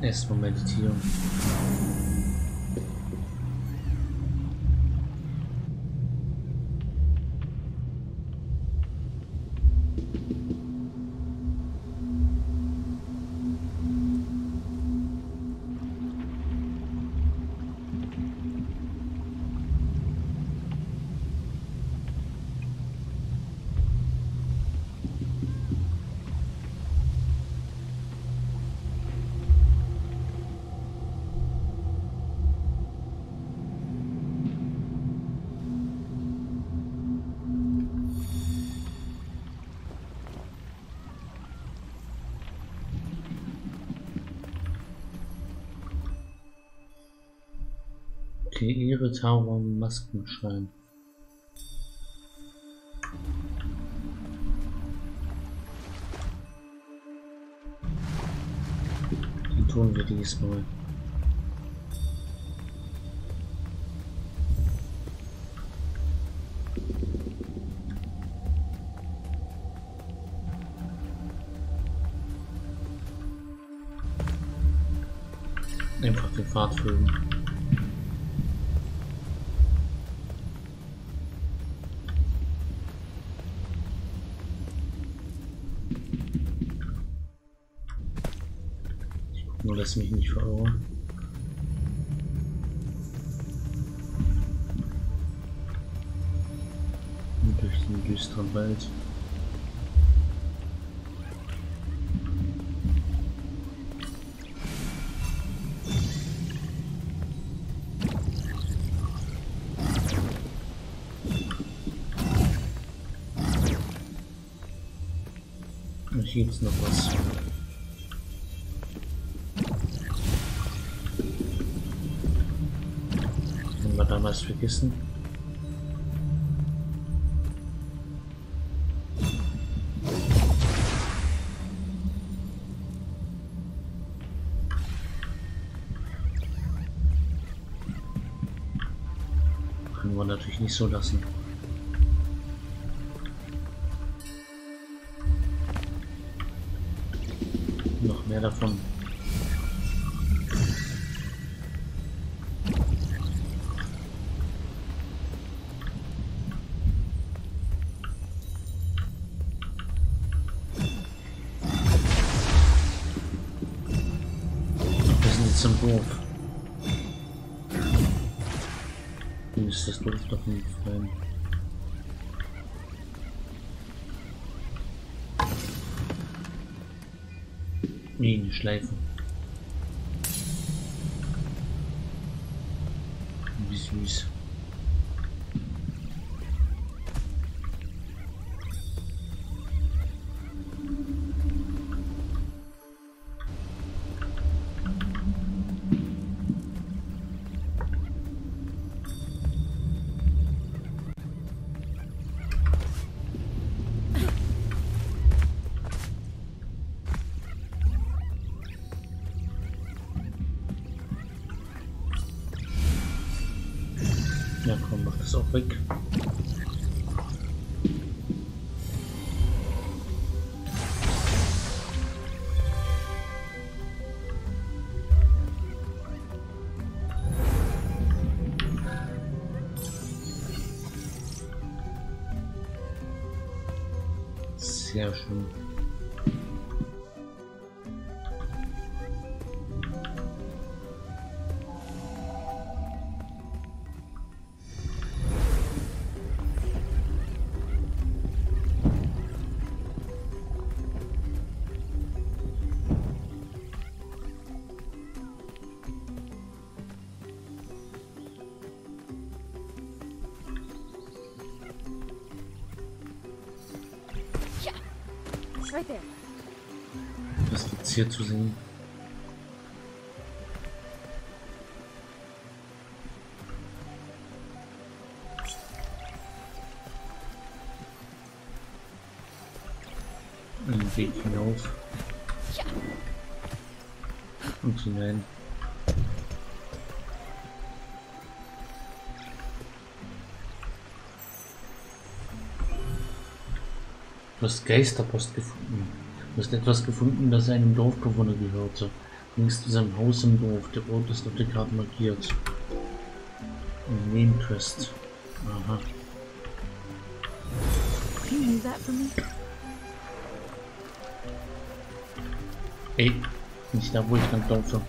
Speaker 1: Erstmal meditieren. Kreiere Tower Maskenschein. Wie tun wir diesmal? Einfach den Pfad füllen. Nur lass mich nicht. Und durch den düsteren Wald. Hier gibt's noch was. Damals vergessen? Können wir natürlich nicht so lassen. Schleife. Wie süß. Hier zu sehen? Ein Weg hinauf. Und hinein. Du hast Geisterpost gefunden. Du hast etwas gefunden, das einem Dorfbewohner gehörte. Links zu seinem Haus im Dorf. Der Ort ist auf der Karte markiert. Ein Nebenquest. Aha. Ey, nicht da, wo ich lang laufe.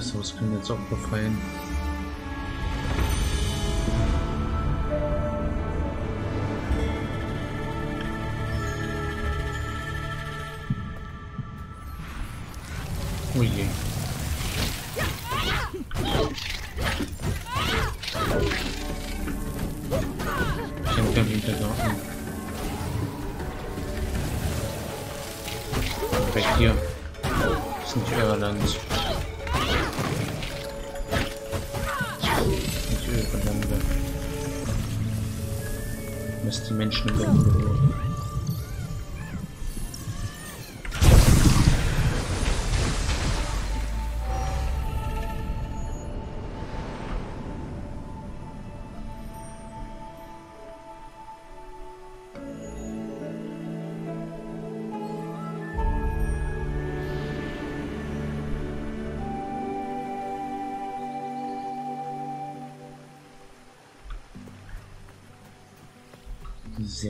Speaker 1: Das Haus können wir jetzt auch befreien.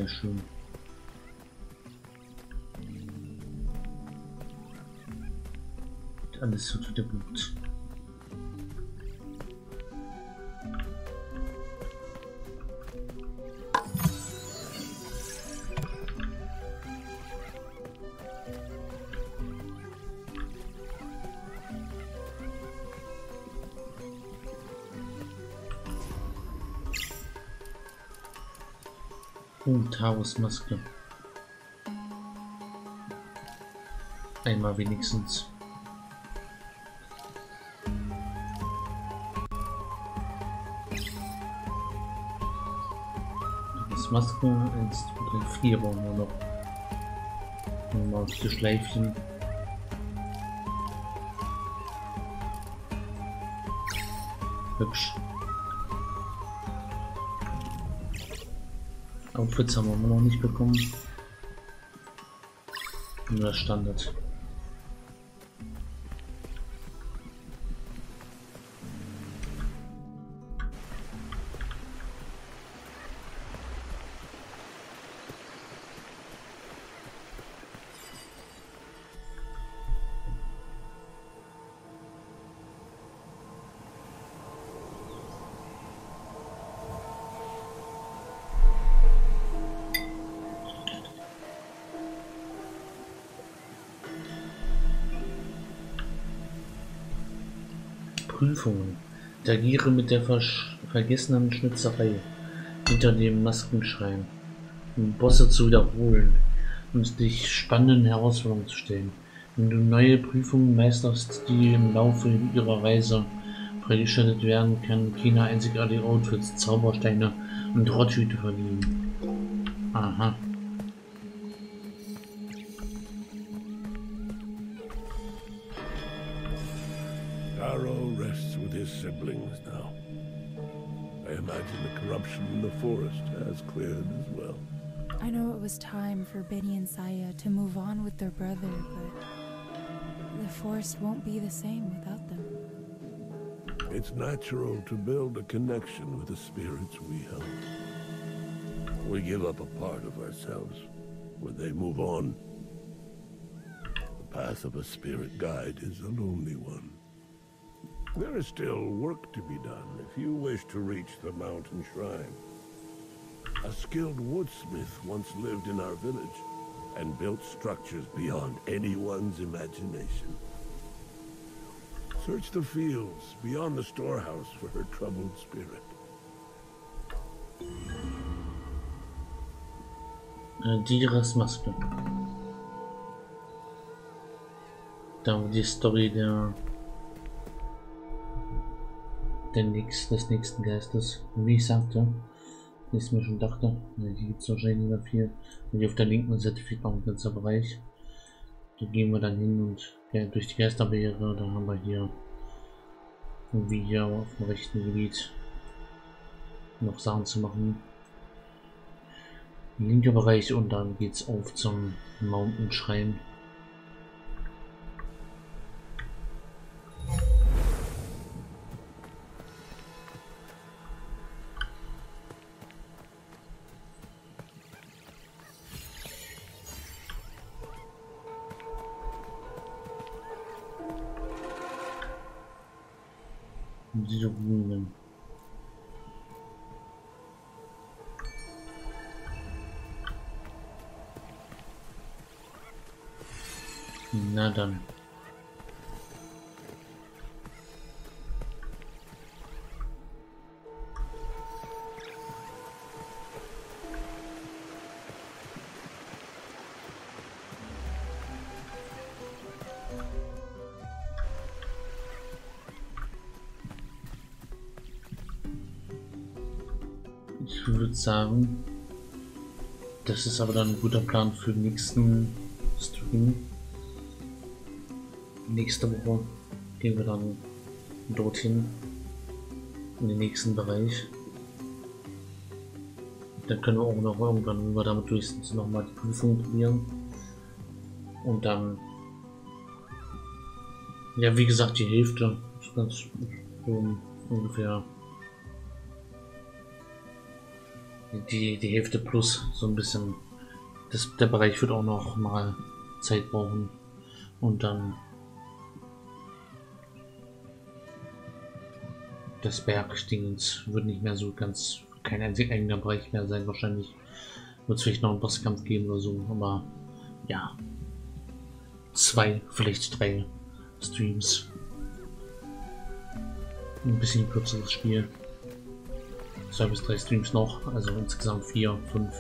Speaker 1: Sehr schön. Alles so tut gut. Taurus-Maske. Einmal wenigstens. Das Maske, 1, 2, 3, 4 brauchen wir noch. Mal auf die Schleifchen. Hübsch. Outfits haben wir noch nicht bekommen. Nur Standard. Prüfungen. Interagiere mit der versch vergessenen Schnitzerei hinter dem Maskenschrein, um Bosse zu wiederholen und dich spannenden Herausforderungen zu stellen. Wenn du neue Prüfungen meisterst, die im Laufe ihrer Reise freigeschaltet werden, kann China einzigartige Outfits, Zaubersteine und Rotthüte verliehen. Aha.
Speaker 13: His siblings now. I imagine the corruption in the forest has cleared as well.
Speaker 4: I know it was time for Benny and Saya to move on with their brother, but the forest won't be the same without them.
Speaker 13: It's natural to build a connection with the spirits we help. We give up a part of ourselves when they move on. The path of a spirit guide is a lonely one. There is still work to be done if you wish to reach the mountain shrine. A skilled woodsmith once lived in our village and built structures beyond anyone's imagination. Search the fields beyond the storehouse for her troubled spirit.
Speaker 1: Da wo die Story der, Nix, des nächsten Geistes, wie ich sagte, wie ich es mir schon dachte, hier gibt es wahrscheinlich nicht mehr viel. Und hier auf der linken Seite fehlt noch ein ganzer Bereich. Da gehen wir dann hin und ja, durch die Geisterbarriere, dann haben wir hier wie hier auf dem rechten Gebiet noch Sachen zu machen. Linker Bereich und dann geht's auf zum Mountain Schrein. Diese Ruinen. Na dann. Sagen, das ist aber dann ein guter Plan für den nächsten Stream. Nächste Woche gehen wir dann dorthin, in den nächsten Bereich. Dann können wir auch noch irgendwann, wenn wir damit durch sind, nochmal die Prüfung probieren. Und dann, ja wie gesagt, die Hälfte, ist ganz um, ungefähr die, die Hälfte plus so ein bisschen. Das, der Bereich wird auch noch mal Zeit brauchen. Und dann das Bergdingens wird nicht mehr so ganz kein einziger eigener Bereich mehr sein. Wahrscheinlich wird es vielleicht noch einen Bosskampf geben oder so. Aber ja, zwei, vielleicht drei Streams. Ein bisschen kürzeres Spiel zwei bis drei Streams noch, also insgesamt vier, fünf.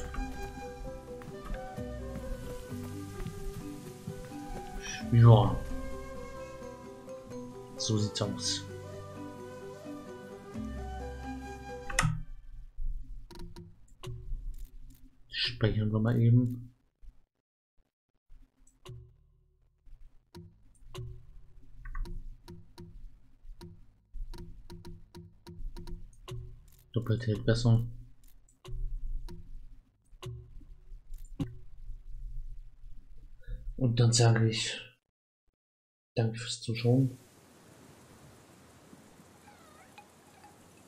Speaker 1: Ja. So sieht's aus. Speichern wir mal eben. Hält besser. Und dann sage ich Danke fürs Zuschauen.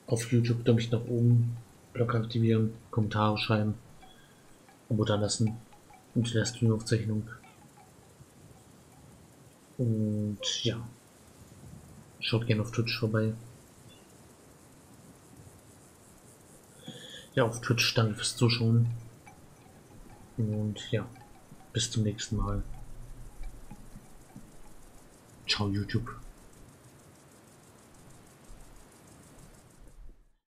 Speaker 1: Auf YouTube Daumen nach oben, Blog aktivieren, Kommentare schreiben, Abo da lassen und der Streamaufzeichnung. Und ja, schaut gerne auf Twitch vorbei. Ja, auf Twitch danke fürs Zuschauen. Und ja, bis zum nächsten Mal. Ciao YouTube.